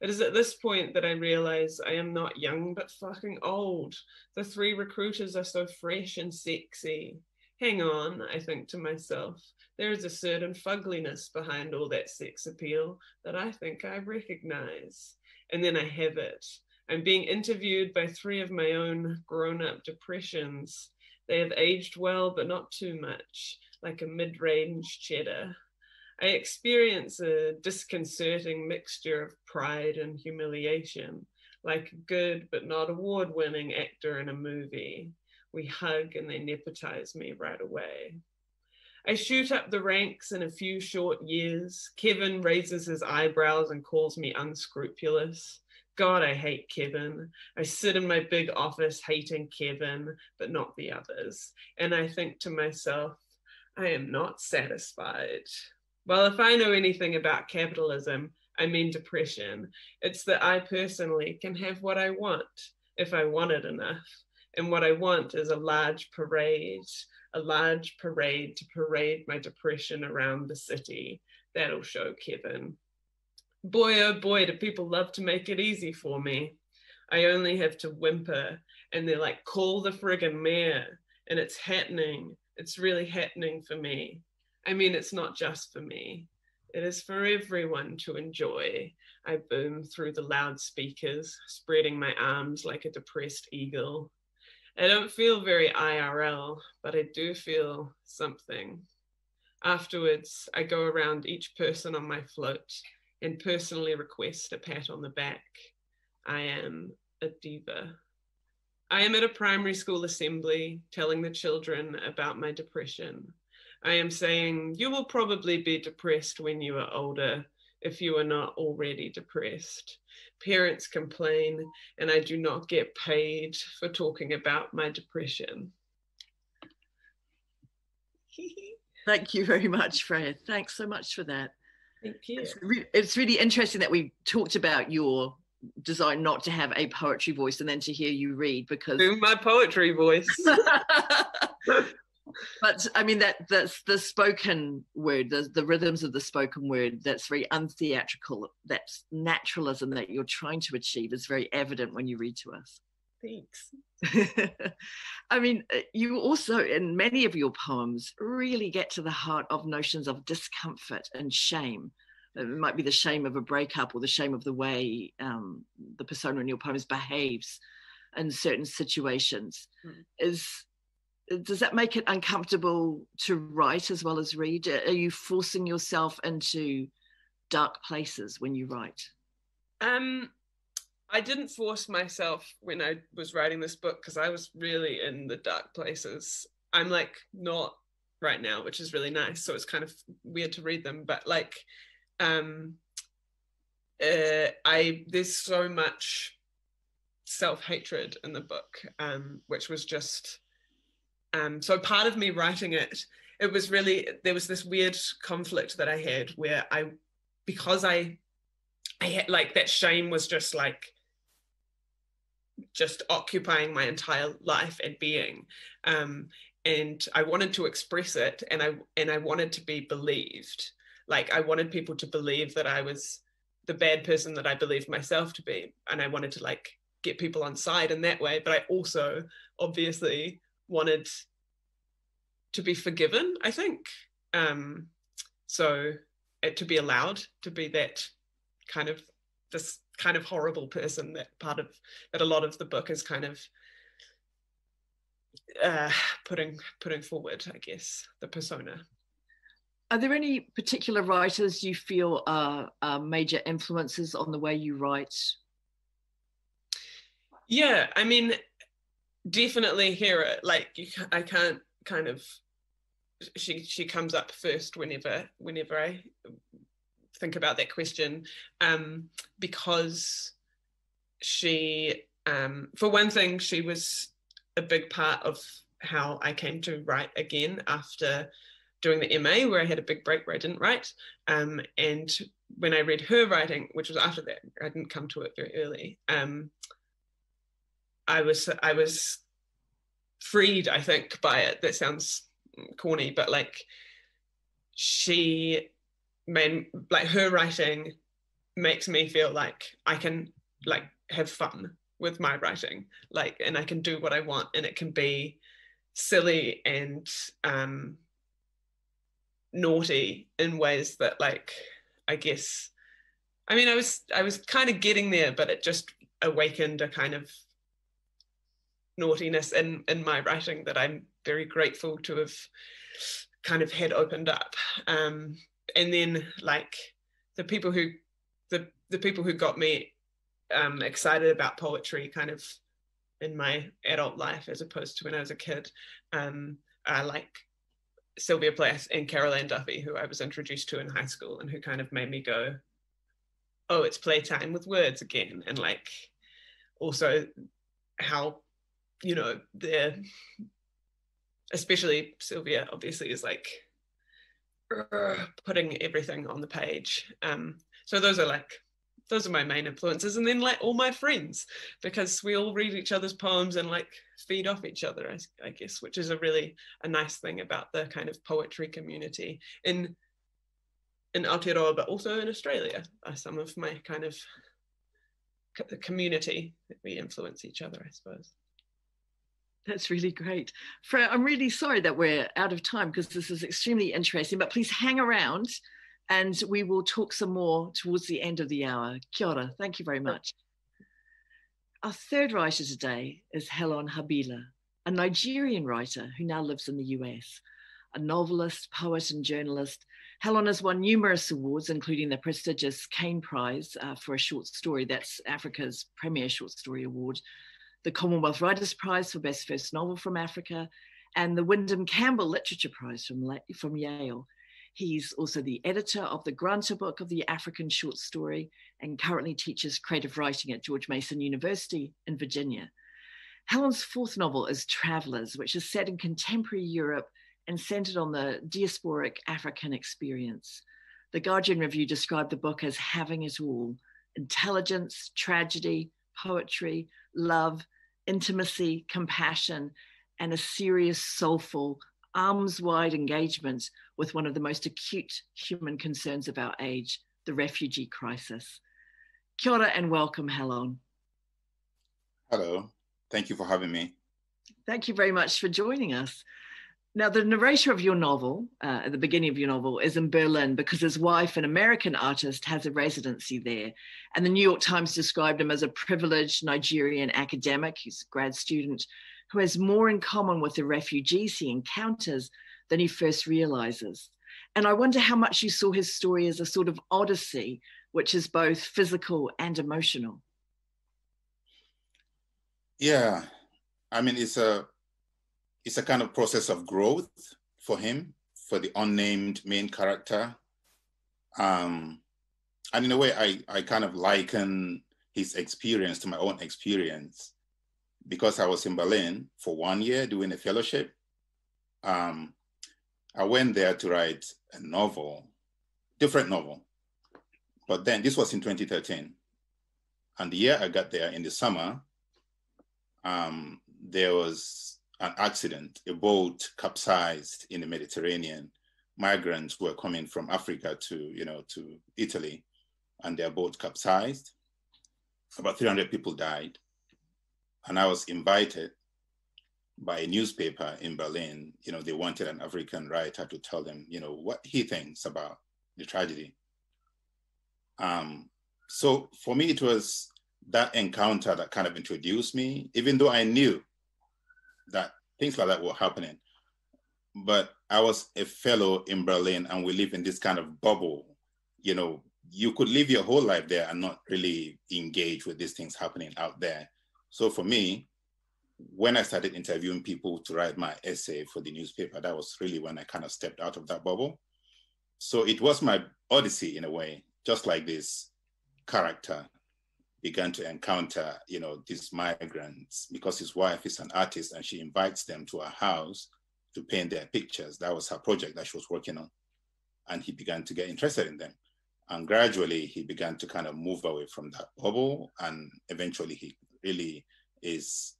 It is at this point that I realize I am not young, but fucking old. The three recruiters are so fresh and sexy. Hang on, I think to myself. There is a certain fugliness behind all that sex appeal that I think I recognize. And then I have it. I'm being interviewed by three of my own grown up depressions. They have aged well, but not too much, like a mid range cheddar. I experience a disconcerting mixture of pride and humiliation, like a good but not award winning actor in a movie. We hug and they nepotize me right away. I shoot up the ranks in a few short years. Kevin raises his eyebrows and calls me unscrupulous. God, I hate Kevin. I sit in my big office hating Kevin, but not the others. And I think to myself, I am not satisfied. Well, if I know anything about capitalism, I mean depression, it's that I personally can have what I want if I want it enough. And what I want is a large parade, a large parade to parade my depression around the city. That'll show Kevin. Boy, oh boy, do people love to make it easy for me. I only have to whimper, and they're like, call the friggin' mayor. And it's happening. It's really happening for me. I mean, it's not just for me. It is for everyone to enjoy. I boom through the loudspeakers, spreading my arms like a depressed eagle. I don't feel very IRL, but I do feel something. Afterwards, I go around each person on my float and personally request a pat on the back. I am a diva. I am at a primary school assembly telling the children about my depression. I am saying you will probably be depressed when you are older. if you are not already depressed. Parents complain, and I do not get paid for talking about my depression. Thank you very much, Freya. Thanks so much for that. Thank you. It's, re- it's really interesting that we talked about your desire not to have a poetry voice and then to hear you read because Do my poetry voice. but I mean that that's the spoken word, the, the rhythms of the spoken word that's very untheatrical, that's naturalism that you're trying to achieve is very evident when you read to us. Thanks. I mean, uh, you also, in many of your poems, really get to the heart of notions of discomfort and shame. It might be the shame of a breakup or the shame of the way um, the persona in your poems behaves in certain situations. Mm. Is does that make it uncomfortable to write as well as read? Are you forcing yourself into dark places when you write? Um, I didn't force myself when I was writing this book because I was really in the dark places. I'm like not right now, which is really nice. So it's kind of weird to read them, but like, um, uh, I there's so much self hatred in the book, um, which was just, um, so part of me writing it, it was really there was this weird conflict that I had where I, because I, I had like that shame was just like just occupying my entire life and being um, and i wanted to express it and i and i wanted to be believed. Like i wanted people to believe that i was the bad person that i believed myself to be and i wanted to like get people on side in that way but i also obviously wanted to be forgiven i think um so it, to be allowed to be that kind of this kind of horrible person that part of that a lot of the book is kind of uh, putting putting forward i guess the persona Are there any particular writers you feel are, are major influences on the way you write? yeah i mean definitely Hera. Like you i can't kind of she she comes up first whenever whenever i think about that question um because she um for one thing she was a big part of how i came to write again after doing the ma where i had a big break where i didn't write. Um and when i read her writing which was after that i didn't come to it very early um i was i was freed i think by it. That sounds corny but like she made like her writing makes me feel like i can like have fun with my writing like and i can do what i want and it can be silly and um naughty in ways that like i guess i mean i was i was kind of getting there but it just awakened a kind of naughtiness in in my writing that i'm very grateful to have kind of had opened up. Um and then like the people who the the people who got me um excited about poetry kind of in my adult life as opposed to when I was a kid um are like Sylvia Plath and Carol Ann Duffy who I was introduced to in high school and who kind of made me go oh it's playtime with words again and like also how you know they're especially Sylvia obviously is like putting everything on the page. Um, so those are like those are my main influences, and then like all my friends because we all read each other's poems and like feed off each other. I, I guess, which is a really a nice thing about the kind of poetry community in in Aotearoa, but also in Australia. Are some of my kind of community that we influence each other, I suppose. That's really great. Freya, I'm really sorry that we're out of time because this is extremely interesting, but please hang around and we will talk some more towards the end of the hour. Kia ora. Thank you very much. Our third writer today is Helon Habila, a Nigerian writer who now lives in the US. A novelist, poet, and journalist, Helon has won numerous awards, including the prestigious Caine Prize uh, for a short story. That's Africa's premier short story award the Commonwealth Writers' Prize for Best First Novel from Africa, and the Windham Campbell Literature Prize from, from Yale. He's also the editor of the Granta Book of the African Short Story and currently teaches creative writing at George Mason University in Virginia. Helon's fourth novel is Travellers, which is set in contemporary Europe and centered on the diasporic African experience. The Guardian Review described the book as having it all intelligence, tragedy, poetry, love, intimacy, compassion, and a serious, soulful, arms wide engagement with one of the most acute human concerns of our age, the refugee crisis. Kia ora and welcome, Helon. Hello. Thank you for having me. Thank you very much for joining us. Now, the narrator of your novel, uh, at the beginning of your novel, is in Berlin because his wife, an American artist, has a residency there. And the New York Times described him as a privileged Nigerian academic, he's a grad student, who has more in common with the refugees he encounters than he first realizes. And I wonder how much you saw his story as a sort of odyssey, which is both physical and emotional. Yeah, I mean, it's a it's a kind of process of growth for him, for the unnamed main character. Um, and in a way, I, I kind of liken his experience to my own experience because I was in Berlin for one year doing a fellowship. Um, I went there to write a novel, different novel. But then this was in 2013. And the year I got there in the summer, um, there was an accident. A boat capsized in the Mediterranean. Migrants were coming from Africa to, you know, to Italy, and their boat capsized. About 300 people died. And I was invited by a newspaper in Berlin. You know, they wanted an African writer to tell them, you know, what he thinks about the tragedy. Um, so for me, it was that encounter that kind of introduced me, even though I knew that things like that were happening. But I was a fellow in Berlin and we live in this kind of bubble. You know, you could live your whole life there and not really engage with these things happening out there. So for me, when I started interviewing people to write my essay for the newspaper, that was really when I kind of stepped out of that bubble. So it was my odyssey in a way, just like this character began to encounter, you know, these migrants because his wife is an artist and she invites them to her house to paint their pictures. That was her project that she was working on. And he began to get interested in them. And gradually he began to kind of move away from that bubble. And eventually he really is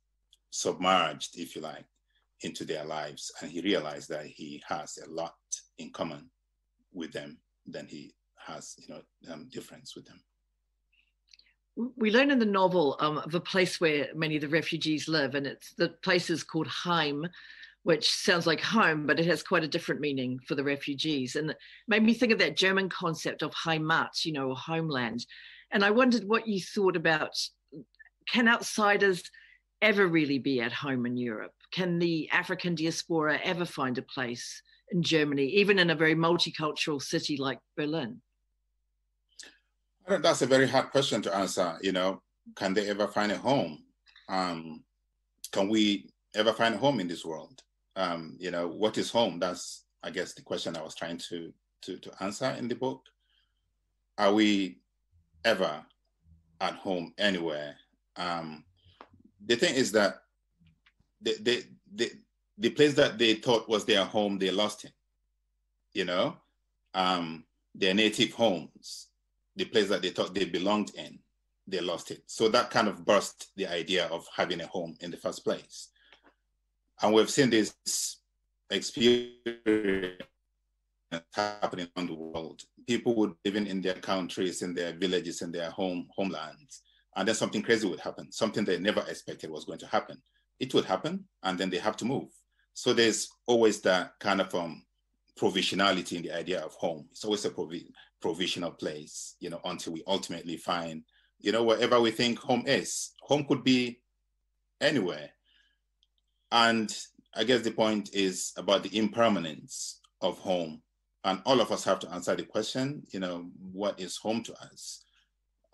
submerged, if you like, into their lives. And he realized that he has a lot in common with them than he has, you know, um, difference with them we learn in the novel um, of a place where many of the refugees live, and it's the place is called Heim, which sounds like home, but it has quite a different meaning for the refugees. And it made me think of that German concept of Heimat, you know, homeland. And I wondered what you thought about can outsiders ever really be at home in Europe? Can the African diaspora ever find a place in Germany, even in a very multicultural city like Berlin? That's a very hard question to answer. You know, can they ever find a home? Um, can we ever find a home in this world? Um, you know, what is home? That's, I guess, the question I was trying to to, to answer in the book. Are we ever at home anywhere? Um, the thing is that the, the, the, the place that they thought was their home, they lost it. You know, um, their native homes the place that they thought they belonged in, they lost it. So that kind of burst the idea of having a home in the first place. And we've seen this experience happening around the world. People would living in their countries, in their villages, in their home homelands, and then something crazy would happen, something they never expected was going to happen. It would happen, and then they have to move. So there's always that kind of um, provisionality in the idea of home. It's always a provi- provisional place, you know, until we ultimately find, you know, wherever we think home is. Home could be anywhere. And I guess the point is about the impermanence of home. And all of us have to answer the question, you know, what is home to us?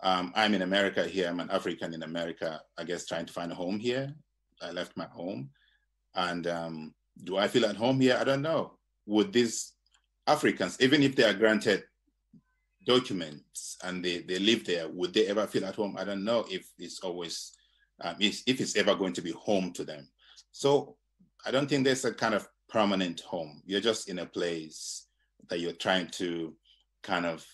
Um, I'm in America here. I'm an African in America, I guess, trying to find a home here. I left my home. And um, do I feel at home here? I don't know. Would these Africans, even if they are granted documents and they, they live there, would they ever feel at home? I don't know if it's always, um, if it's ever going to be home to them. So I don't think there's a kind of permanent home. You're just in a place that you're trying to kind of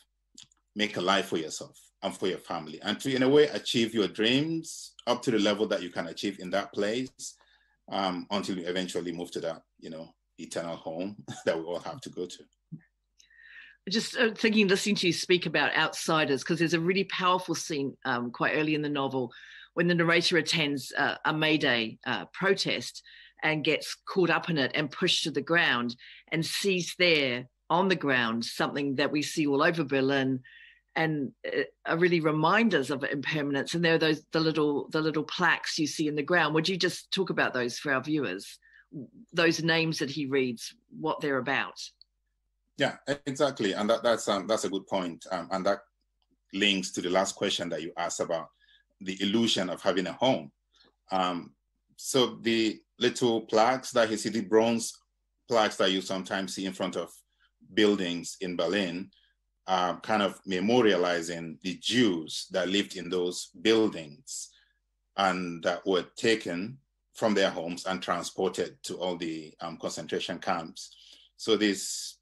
make a life for yourself and for your family and to in a way achieve your dreams up to the level that you can achieve in that place um, until you eventually move to that you know eternal home that we all have to go to just uh, thinking listening to you speak about outsiders because there's a really powerful scene um, quite early in the novel when the narrator attends uh, a May Day uh, protest and gets caught up in it and pushed to the ground and sees there on the ground something that we see all over Berlin and uh, are really reminders of impermanence. And there are those the little the little plaques you see in the ground. Would you just talk about those for our viewers? Those names that he reads, what they're about. Yeah, exactly, and that, that's um, that's a good point, um, and that links to the last question that you asked about the illusion of having a home. Um, so the little plaques that he see, the bronze plaques that you sometimes see in front of buildings in Berlin, are kind of memorializing the Jews that lived in those buildings and that were taken from their homes and transported to all the um, concentration camps. So these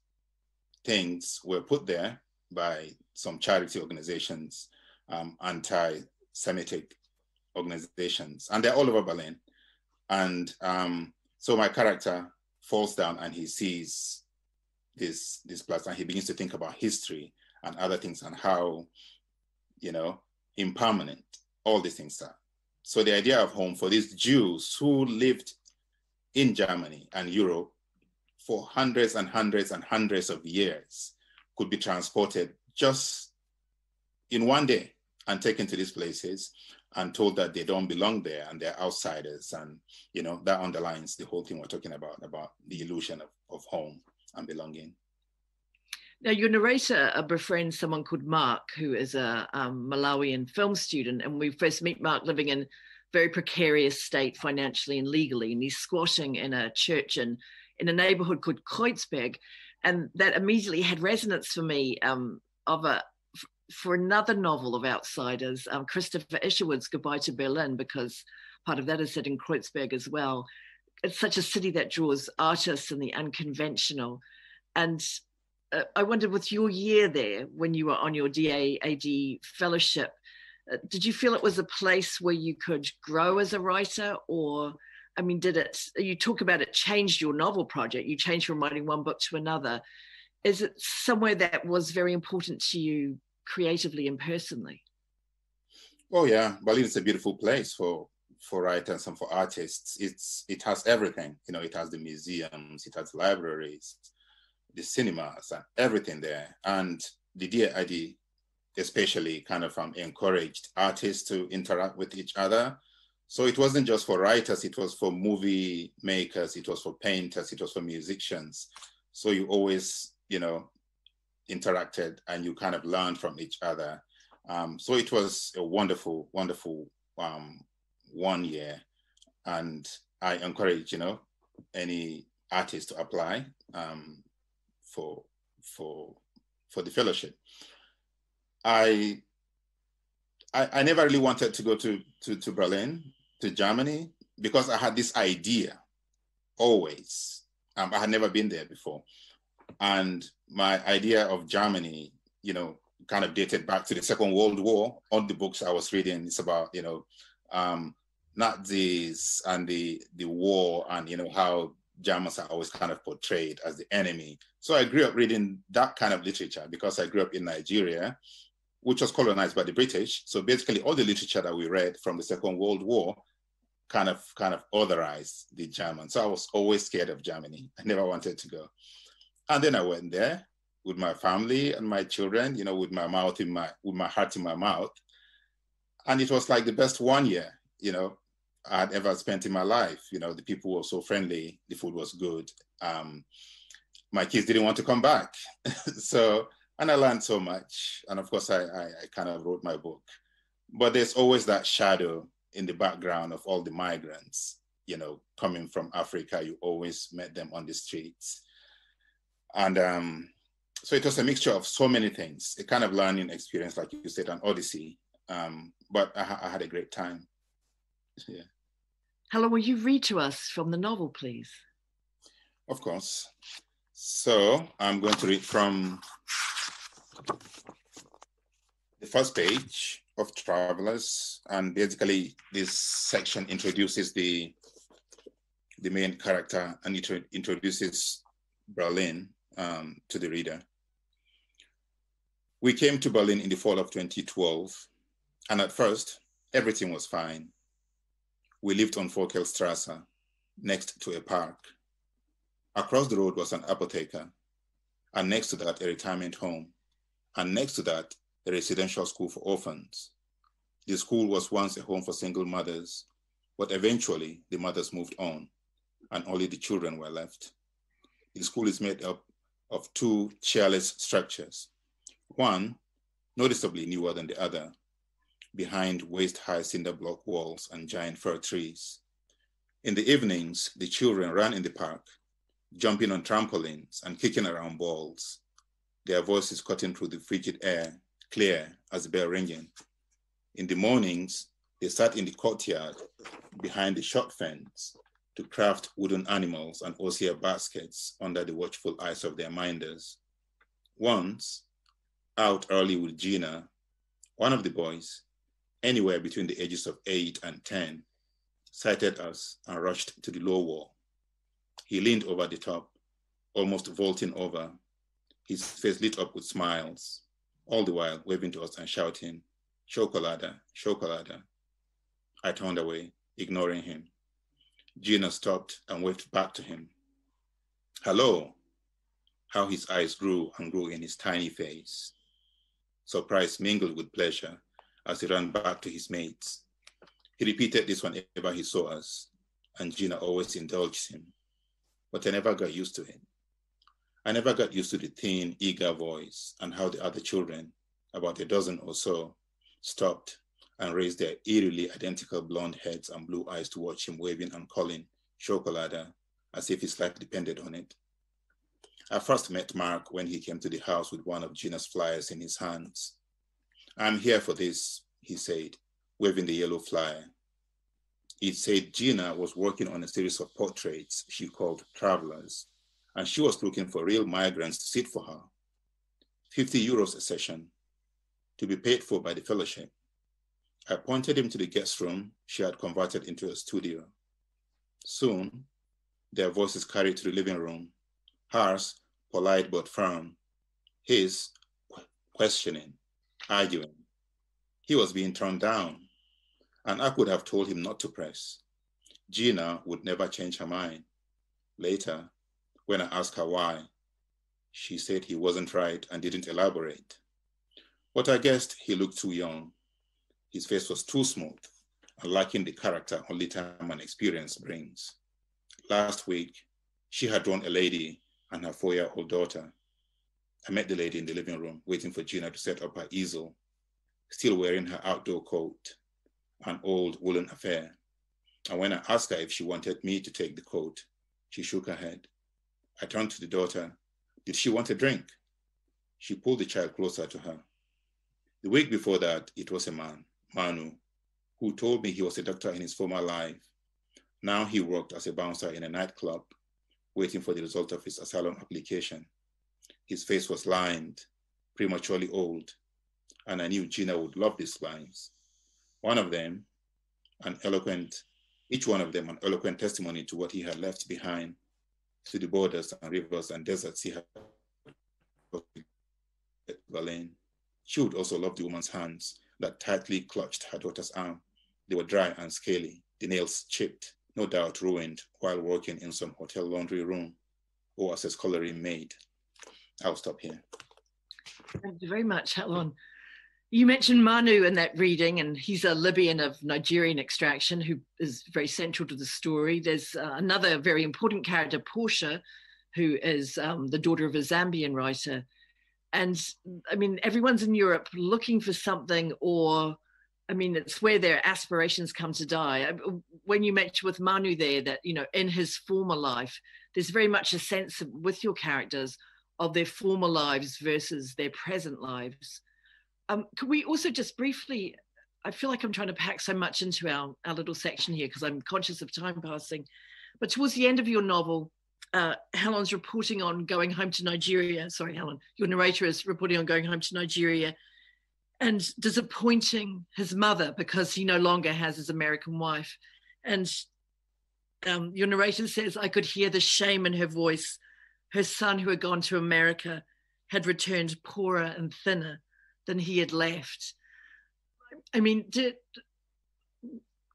things were put there by some charity organizations, um, anti-Semitic organizations, and they're all over Berlin. And um, so my character falls down and he sees this this place and he begins to think about history and other things and how, you know, impermanent all these things are. So the idea of home for these Jews who lived in Germany and Europe for hundreds and hundreds and hundreds of years could be transported just in one day and taken to these places and told that they don't belong there and they're outsiders. And, you know, that underlines the whole thing we're talking about, about the illusion of, of home and belonging. Now, your narrator befriends someone called Mark, who is a um, Malawian film student. And we first meet Mark living in very precarious state financially and legally. And he's squatting in a church in in a neighborhood called Kreuzberg. And that immediately had resonance for me um, of a for another novel of outsiders, um, Christopher Isherwood's Goodbye to Berlin, because part of that is set in Kreuzberg as well. It's such a city that draws artists and the unconventional. And uh, I wondered, with your year there, when you were on your DAAD fellowship, uh, did you feel it was a place where you could grow as a writer, or I mean, did it, you talk about it changed your novel project, you changed from writing one book to another. Is it somewhere that was very important to you creatively and personally? Oh yeah, Berlin is a beautiful place for for writers and for artists. It's it has everything. You know, it has the museums, it has libraries, the cinemas, and everything there. And the DAAD especially kind of um, encouraged artists to interact with each other so it wasn't just for writers, it was for movie makers, it was for painters, it was for musicians. So you always, you know, interacted and you kind of learned from each other. Um, so it was a wonderful, wonderful um, one year. And I encourage, you know, any artist to apply um, for, for, for the fellowship. I, I, I never really wanted to go to, to, to Berlin to Germany because I had this idea always. Um, I had never been there before. And my idea of Germany, you know, kind of dated back to the Second World War. All the books I was reading, it's about, you know, um, Nazis and the, the war and, you know, how Germans are always kind of portrayed as the enemy. So I grew up reading that kind of literature because I grew up in Nigeria, which was colonized by the British. So basically all the literature that we read from the Second World War kind of kind of authorized the German. So I was always scared of Germany. I never wanted to go. And then I went there with my family and my children, you know, with my mouth in my with my heart in my mouth. And it was like the best one year, you know, I had ever spent in my life. You know, the people were so friendly, the food was good. Um, my kids didn't want to come back. so and I learned so much. And of course I, I, I kind of wrote my book. But there's always that shadow in the background of all the migrants, you know, coming from Africa, you always met them on the streets. And um, so it was a mixture of so many things, a kind of learning experience, like you said, an odyssey. Um, but I, I had a great time. Yeah. Helon, will you read to us from the novel, please? Of course. So I'm going to read from the first page of Travellers, and basically this section introduces the the main character and it introduces Berlin um, to the reader. We came to Berlin in the fall of 2012, and at first, everything was fine. We lived on Forkelstrasse, next to a park. Across the road was an apotheker, and next to that, a retirement home, and next to that, a residential school for orphans. The school was once a home for single mothers, but eventually the mothers moved on, and only the children were left. The school is made up of two chairless structures, one noticeably newer than the other, behind waist-high cinder block walls and giant fir trees. In the evenings, the children ran in the park, jumping on trampolines and kicking around balls, their voices cutting through the frigid air, clear as a bell ringing. In the mornings, they sat in the courtyard behind the short fence to craft wooden animals and osier baskets under the watchful eyes of their minders. Once, out early with Gina, one of the boys, anywhere between the ages of eight and 10, sighted us and rushed to the low wall. He leaned over the top, almost vaulting over, his face lit up with smiles, all the while waving to us and shouting, Chocolada, Chocolada. I turned away, ignoring him. Gina stopped and waved back to him. Hello. How his eyes grew and grew in his tiny face. Surprise mingled with pleasure as he ran back to his mates. He repeated this whenever he saw us, and Gina always indulged him but I never got used to him. I never got used to the thin, eager voice and how the other children, about a dozen or so, stopped and raised their eerily identical blonde heads and blue eyes to watch him waving and calling Chocolada as if his life depended on it. I first met Mark when he came to the house with one of Gina's flyers in his hands. I'm here for this, he said, waving the yellow flyer it said Gina was working on a series of portraits she called Travelers, and she was looking for real migrants to sit for her. 50 euros a session to be paid for by the fellowship. I pointed him to the guest room she had converted into a studio. Soon, their voices carried to the living room, hers polite but firm, his questioning, arguing. He was being turned down and I could have told him not to press. Gina would never change her mind. Later, when I asked her why, she said he wasn't right and didn't elaborate. But I guessed he looked too young. His face was too smooth and lacking the character only time and experience brings. Last week, she had drawn a lady and her four-year-old daughter. I met the lady in the living room waiting for Gina to set up her easel, still wearing her outdoor coat an old woolen affair. And when I asked her if she wanted me to take the coat, she shook her head. I turned to the daughter. Did she want a drink? She pulled the child closer to her. The week before that, it was a man, Manu, who told me he was a doctor in his former life. Now he worked as a bouncer in a nightclub, waiting for the result of his asylum application. His face was lined, prematurely old, and I knew Gina would love these lines. One of them, an eloquent, each one of them an eloquent testimony to what he had left behind, to the borders and rivers and deserts he had Berlin. She would also love the woman's hands that tightly clutched her daughter's arm. They were dry and scaly, the nails chipped, no doubt ruined while working in some hotel laundry room or as a scullery maid. I'll stop here. Thank you very much, Helon. You mentioned Manu in that reading, and he's a Libyan of Nigerian extraction who is very central to the story. There's uh, another very important character, Portia, who is um, the daughter of a Zambian writer. And I mean, everyone's in Europe looking for something, or I mean, it's where their aspirations come to die. When you mentioned with Manu there that, you know, in his former life, there's very much a sense of, with your characters of their former lives versus their present lives. Um, could we also just briefly? I feel like I'm trying to pack so much into our, our little section here because I'm conscious of time passing. But towards the end of your novel, uh, Helon's reporting on going home to Nigeria. Sorry, Helen, your narrator is reporting on going home to Nigeria and disappointing his mother because he no longer has his American wife. And um, your narrator says, I could hear the shame in her voice. Her son, who had gone to America, had returned poorer and thinner than he had left. I mean, did,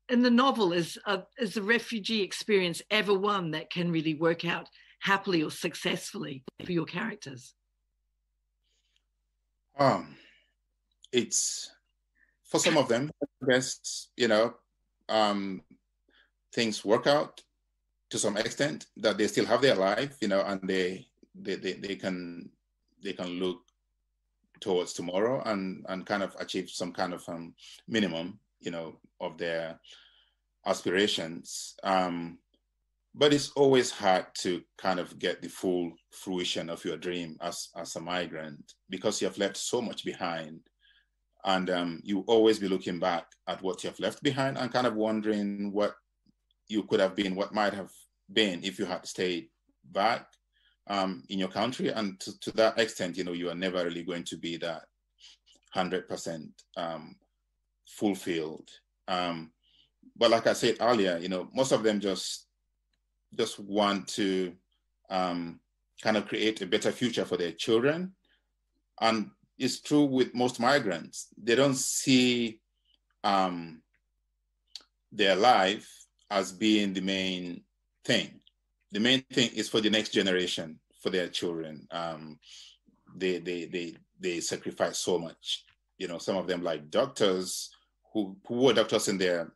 in the novel, is, uh, is the refugee experience ever one that can really work out happily or successfully for your characters? Um, it's for some of them, I guess, you know, um, things work out to some extent that they still have their life, you know, and they they, they, they can they can look towards tomorrow and and kind of achieve some kind of um, minimum, you know, of their aspirations. Um, but it's always hard to kind of get the full fruition of your dream as as a migrant because you have left so much behind and um, you always be looking back at what you have left behind and kind of wondering what you could have been, what might have been if you had stayed back um, in your country. And to, to, that extent, you know, you are never really going to be that 100% um, fulfilled. Um, but like I said earlier, you know, most of them just just want to um, kind of create a better future for their children. And it's true with most migrants. They don't see um, their life as being the main thing. The main thing is for the next generation, for their children. Um, they, they, they, they sacrifice so much. You know, some of them like doctors who, who were doctors in their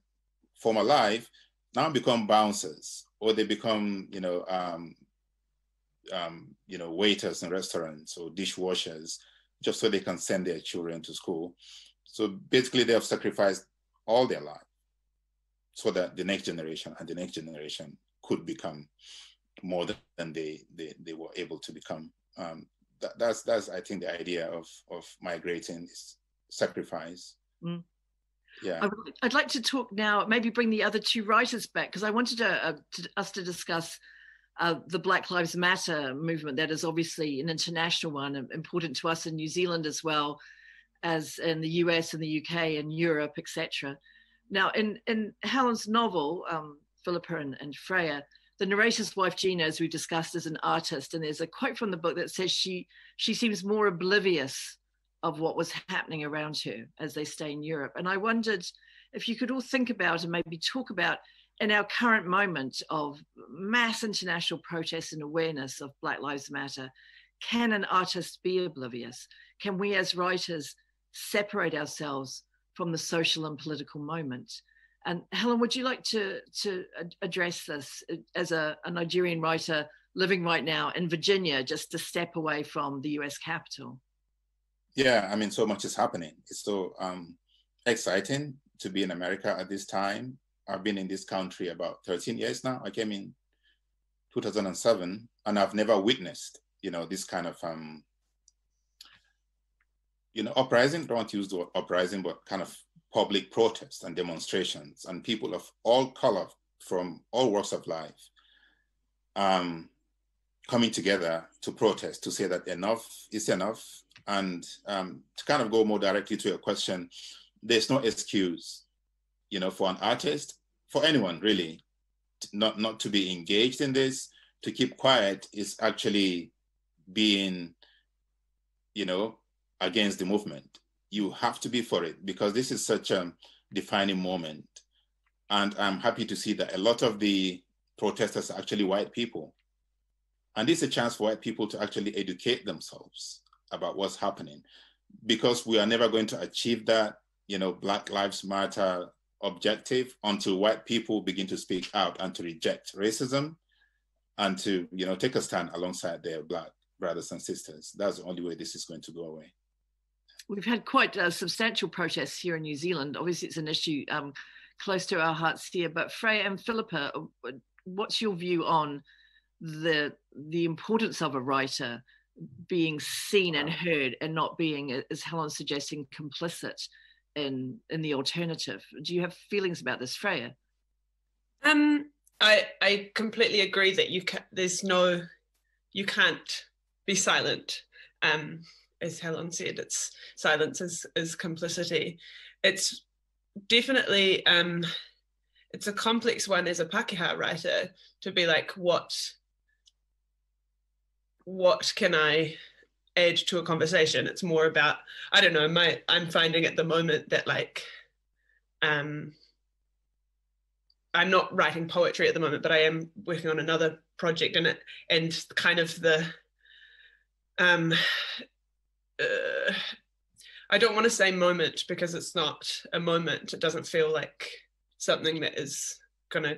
former life now become bouncers or they become, you know, um, um, you know, waiters in restaurants or dishwashers just so they can send their children to school. So basically, they have sacrificed all their life so that the next generation and the next generation could become more than they they, they were able to become. Um, that, that's that's I think the idea of of migrating is sacrifice. Mm. Yeah, I'd like to talk now. Maybe bring the other two writers back because I wanted to, uh, to, us to discuss uh, the Black Lives Matter movement, that is obviously an international one, important to us in New Zealand as well as in the US and the UK and Europe, etc. Now, in, in Helon's novel, um, Philippa and, and Freya, the narrator's wife Gina, as we discussed, is an artist, and there's a quote from the book that says she she seems more oblivious of what was happening around her as they stay in Europe. And I wondered if you could all think about and maybe talk about in our current moment of mass international protest and awareness of Black Lives Matter, can an artist be oblivious? Can we as writers separate ourselves from the social and political moment? And Helon, would you like to, to address this as a, a Nigerian writer living right now in Virginia, just a step away from the US Capitol? Yeah, I mean, so much is happening. It's so um, exciting to be in America at this time I've been in this country about 13 years now. I came in 2007 and I've never witnessed, you know, this kind of, um, you know, uprising, don't want to use the word uprising, but kind of public protests and demonstrations and people of all color from all walks of life um, coming together to protest, to say that enough is enough. And um, to kind of go more directly to your question, there's no excuse you know, for an artist, for anyone really, not not to be engaged in this, to keep quiet is actually being, you know, against the movement. You have to be for it because this is such a defining moment. And I'm happy to see that a lot of the protesters are actually white people. And this is a chance for white people to actually educate themselves about what's happening because we are never going to achieve that, you know, Black Lives Matter objective until white people begin to speak out and to reject racism and to you know take a stand alongside their black brothers and sisters that's the only way this is going to go away we've had quite uh, substantial protests here in new zealand obviously it's an issue um, close to our hearts here but freya and philippa uh, what's your view on the the importance of a writer being seen and heard and not being, as Helon's suggesting, complicit in in the alternative. Do you have feelings about this, Freya? Um, I I completely agree that you can. There's no, you can't be silent. Um, as Helon said, it's silence is is complicity. It's definitely um, it's a complex one as a Pakeha writer to be like what what can I add to a conversation? It's more about I don't know. My I'm finding at the moment that like um, I'm not writing poetry at the moment, but I am working on another project in it, and kind of the um, uh, I don't want to say moment because it's not a moment. It doesn't feel like something that is gonna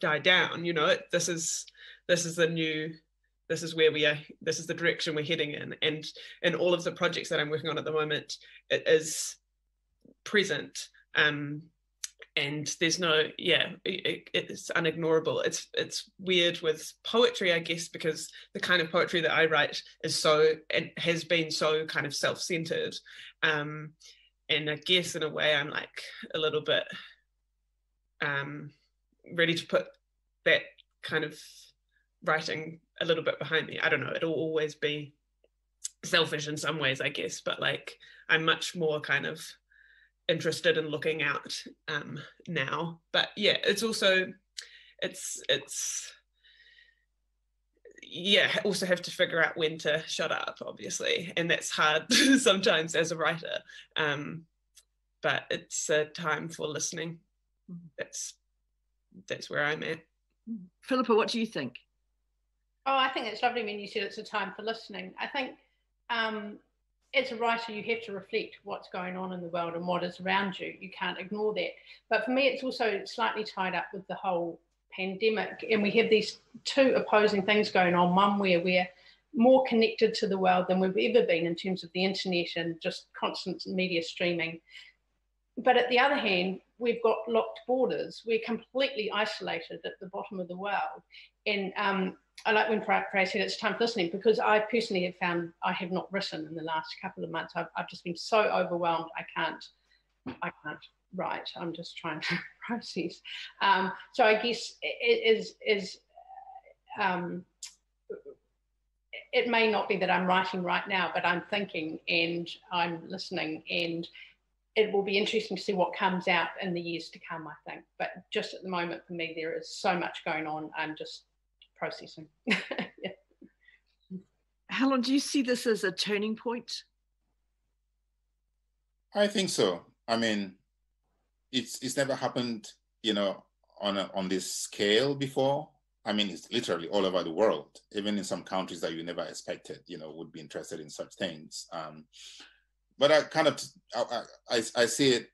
die down. You know, this is this is the new this is where we are this is the direction we're heading in and in all of the projects that i'm working on at the moment it is present um and there's no yeah it, it's unignorable it's it's weird with poetry i guess because the kind of poetry that i write is so and has been so kind of self-centered um and i guess in a way i'm like a little bit um ready to put that kind of writing a little bit behind me. I don't know, it'll always be selfish in some ways, I guess, but like I'm much more kind of interested in looking out um, now. But yeah, it's also it's it's yeah also have to figure out when to shut up obviously. And that's hard sometimes as a writer. Um but it's a time for listening. That's that's where i'm at. Philippa what do you think? Oh, I think it's lovely when you said it's a time for listening. I think um, as a writer, you have to reflect what's going on in the world and what is around you. You can't ignore that. But for me, it's also slightly tied up with the whole pandemic. And we have these two opposing things going on. One where we're more connected to the world than we've ever been in terms of the internet and just constant media streaming. But at the other hand, we've got locked borders. We're completely isolated at the bottom of the world. And um, I like when Freya said it's time for listening because I personally have found I have not written in the last couple of months. I've, I've just been so overwhelmed. I can't, I can't write. I'm just trying to process. Um, so I guess it is is um, it may not be that I'm writing right now, but I'm thinking and I'm listening, and it will be interesting to see what comes out in the years to come. I think, but just at the moment for me, there is so much going on. I'm just processing. yeah. Helon, do you see this as a turning point? I think so. I mean, it's it's never happened, you know, on a, on this scale before. I mean, it's literally all over the world, even in some countries that you never expected, you know, would be interested in such things. Um, but I kind of I, I, I see it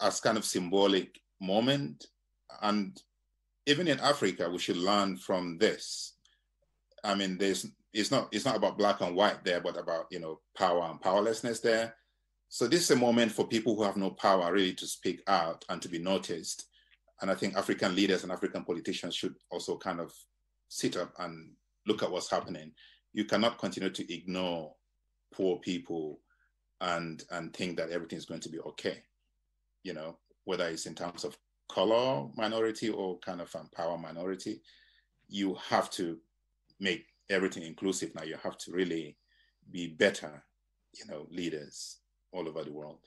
as kind of symbolic moment, and even in Africa, we should learn from this. I mean, there's it's not it's not about black and white there, but about you know power and powerlessness there. So this is a moment for people who have no power really to speak out and to be noticed. And I think African leaders and African politicians should also kind of sit up and look at what's happening. You cannot continue to ignore poor people and and think that everything is going to be okay. You know, whether it's in terms of color minority or kind of um, power minority, you have to make everything inclusive now. You have to really be better, you know, leaders all over the world.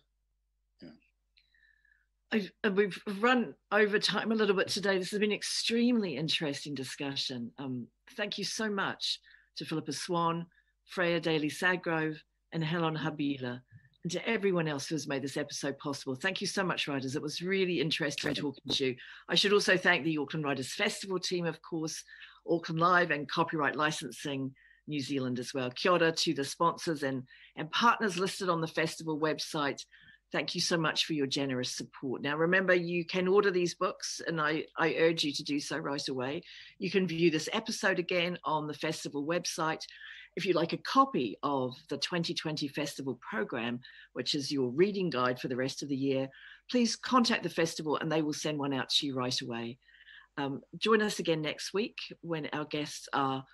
Yeah. we've run over time a little bit today. This has been an extremely interesting discussion. Um, thank you so much to Philippa Swan, Freya Daly Sadgrove, and Helon Habila and to everyone else who has made this episode possible. Thank you so much, writers. It was really interesting talking to you. I should also thank the Auckland Writers Festival team, of course, Auckland Live and Copyright Licensing New Zealand as well. Kia ora to the sponsors and, and partners listed on the festival website. Thank you so much for your generous support. Now, remember, you can order these books, and I, I urge you to do so right away. You can view this episode again on the festival website if you'd like a copy of the 2020 festival program, which is your reading guide for the rest of the year, please contact the festival and they will send one out to you right away. Um, join us again next week when our guests are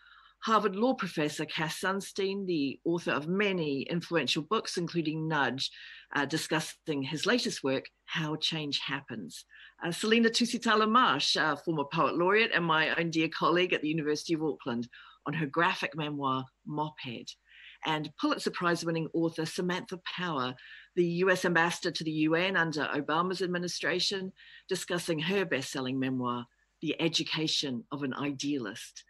Harvard Law professor Cass Sunstein, the author of many influential books, including Nudge, uh, discussing his latest work, How Change Happens. Uh, Selina Tusitala Marsh, uh, former poet laureate and my own dear colleague at the University of Auckland, on her graphic memoir, Mophead. And Pulitzer Prize winning author Samantha Power, the US ambassador to the UN under Obama's administration, discussing her best selling memoir, The Education of an Idealist.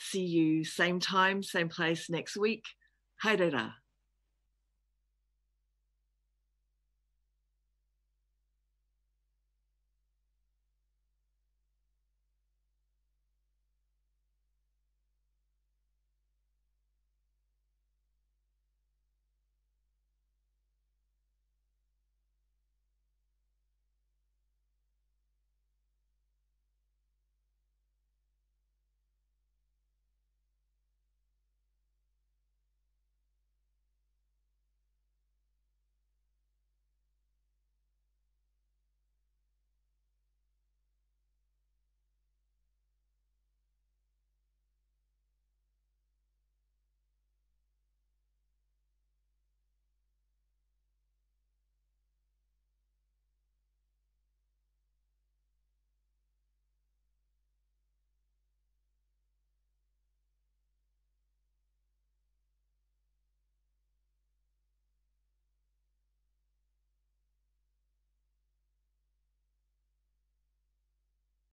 See you same time, same place next week. Haere.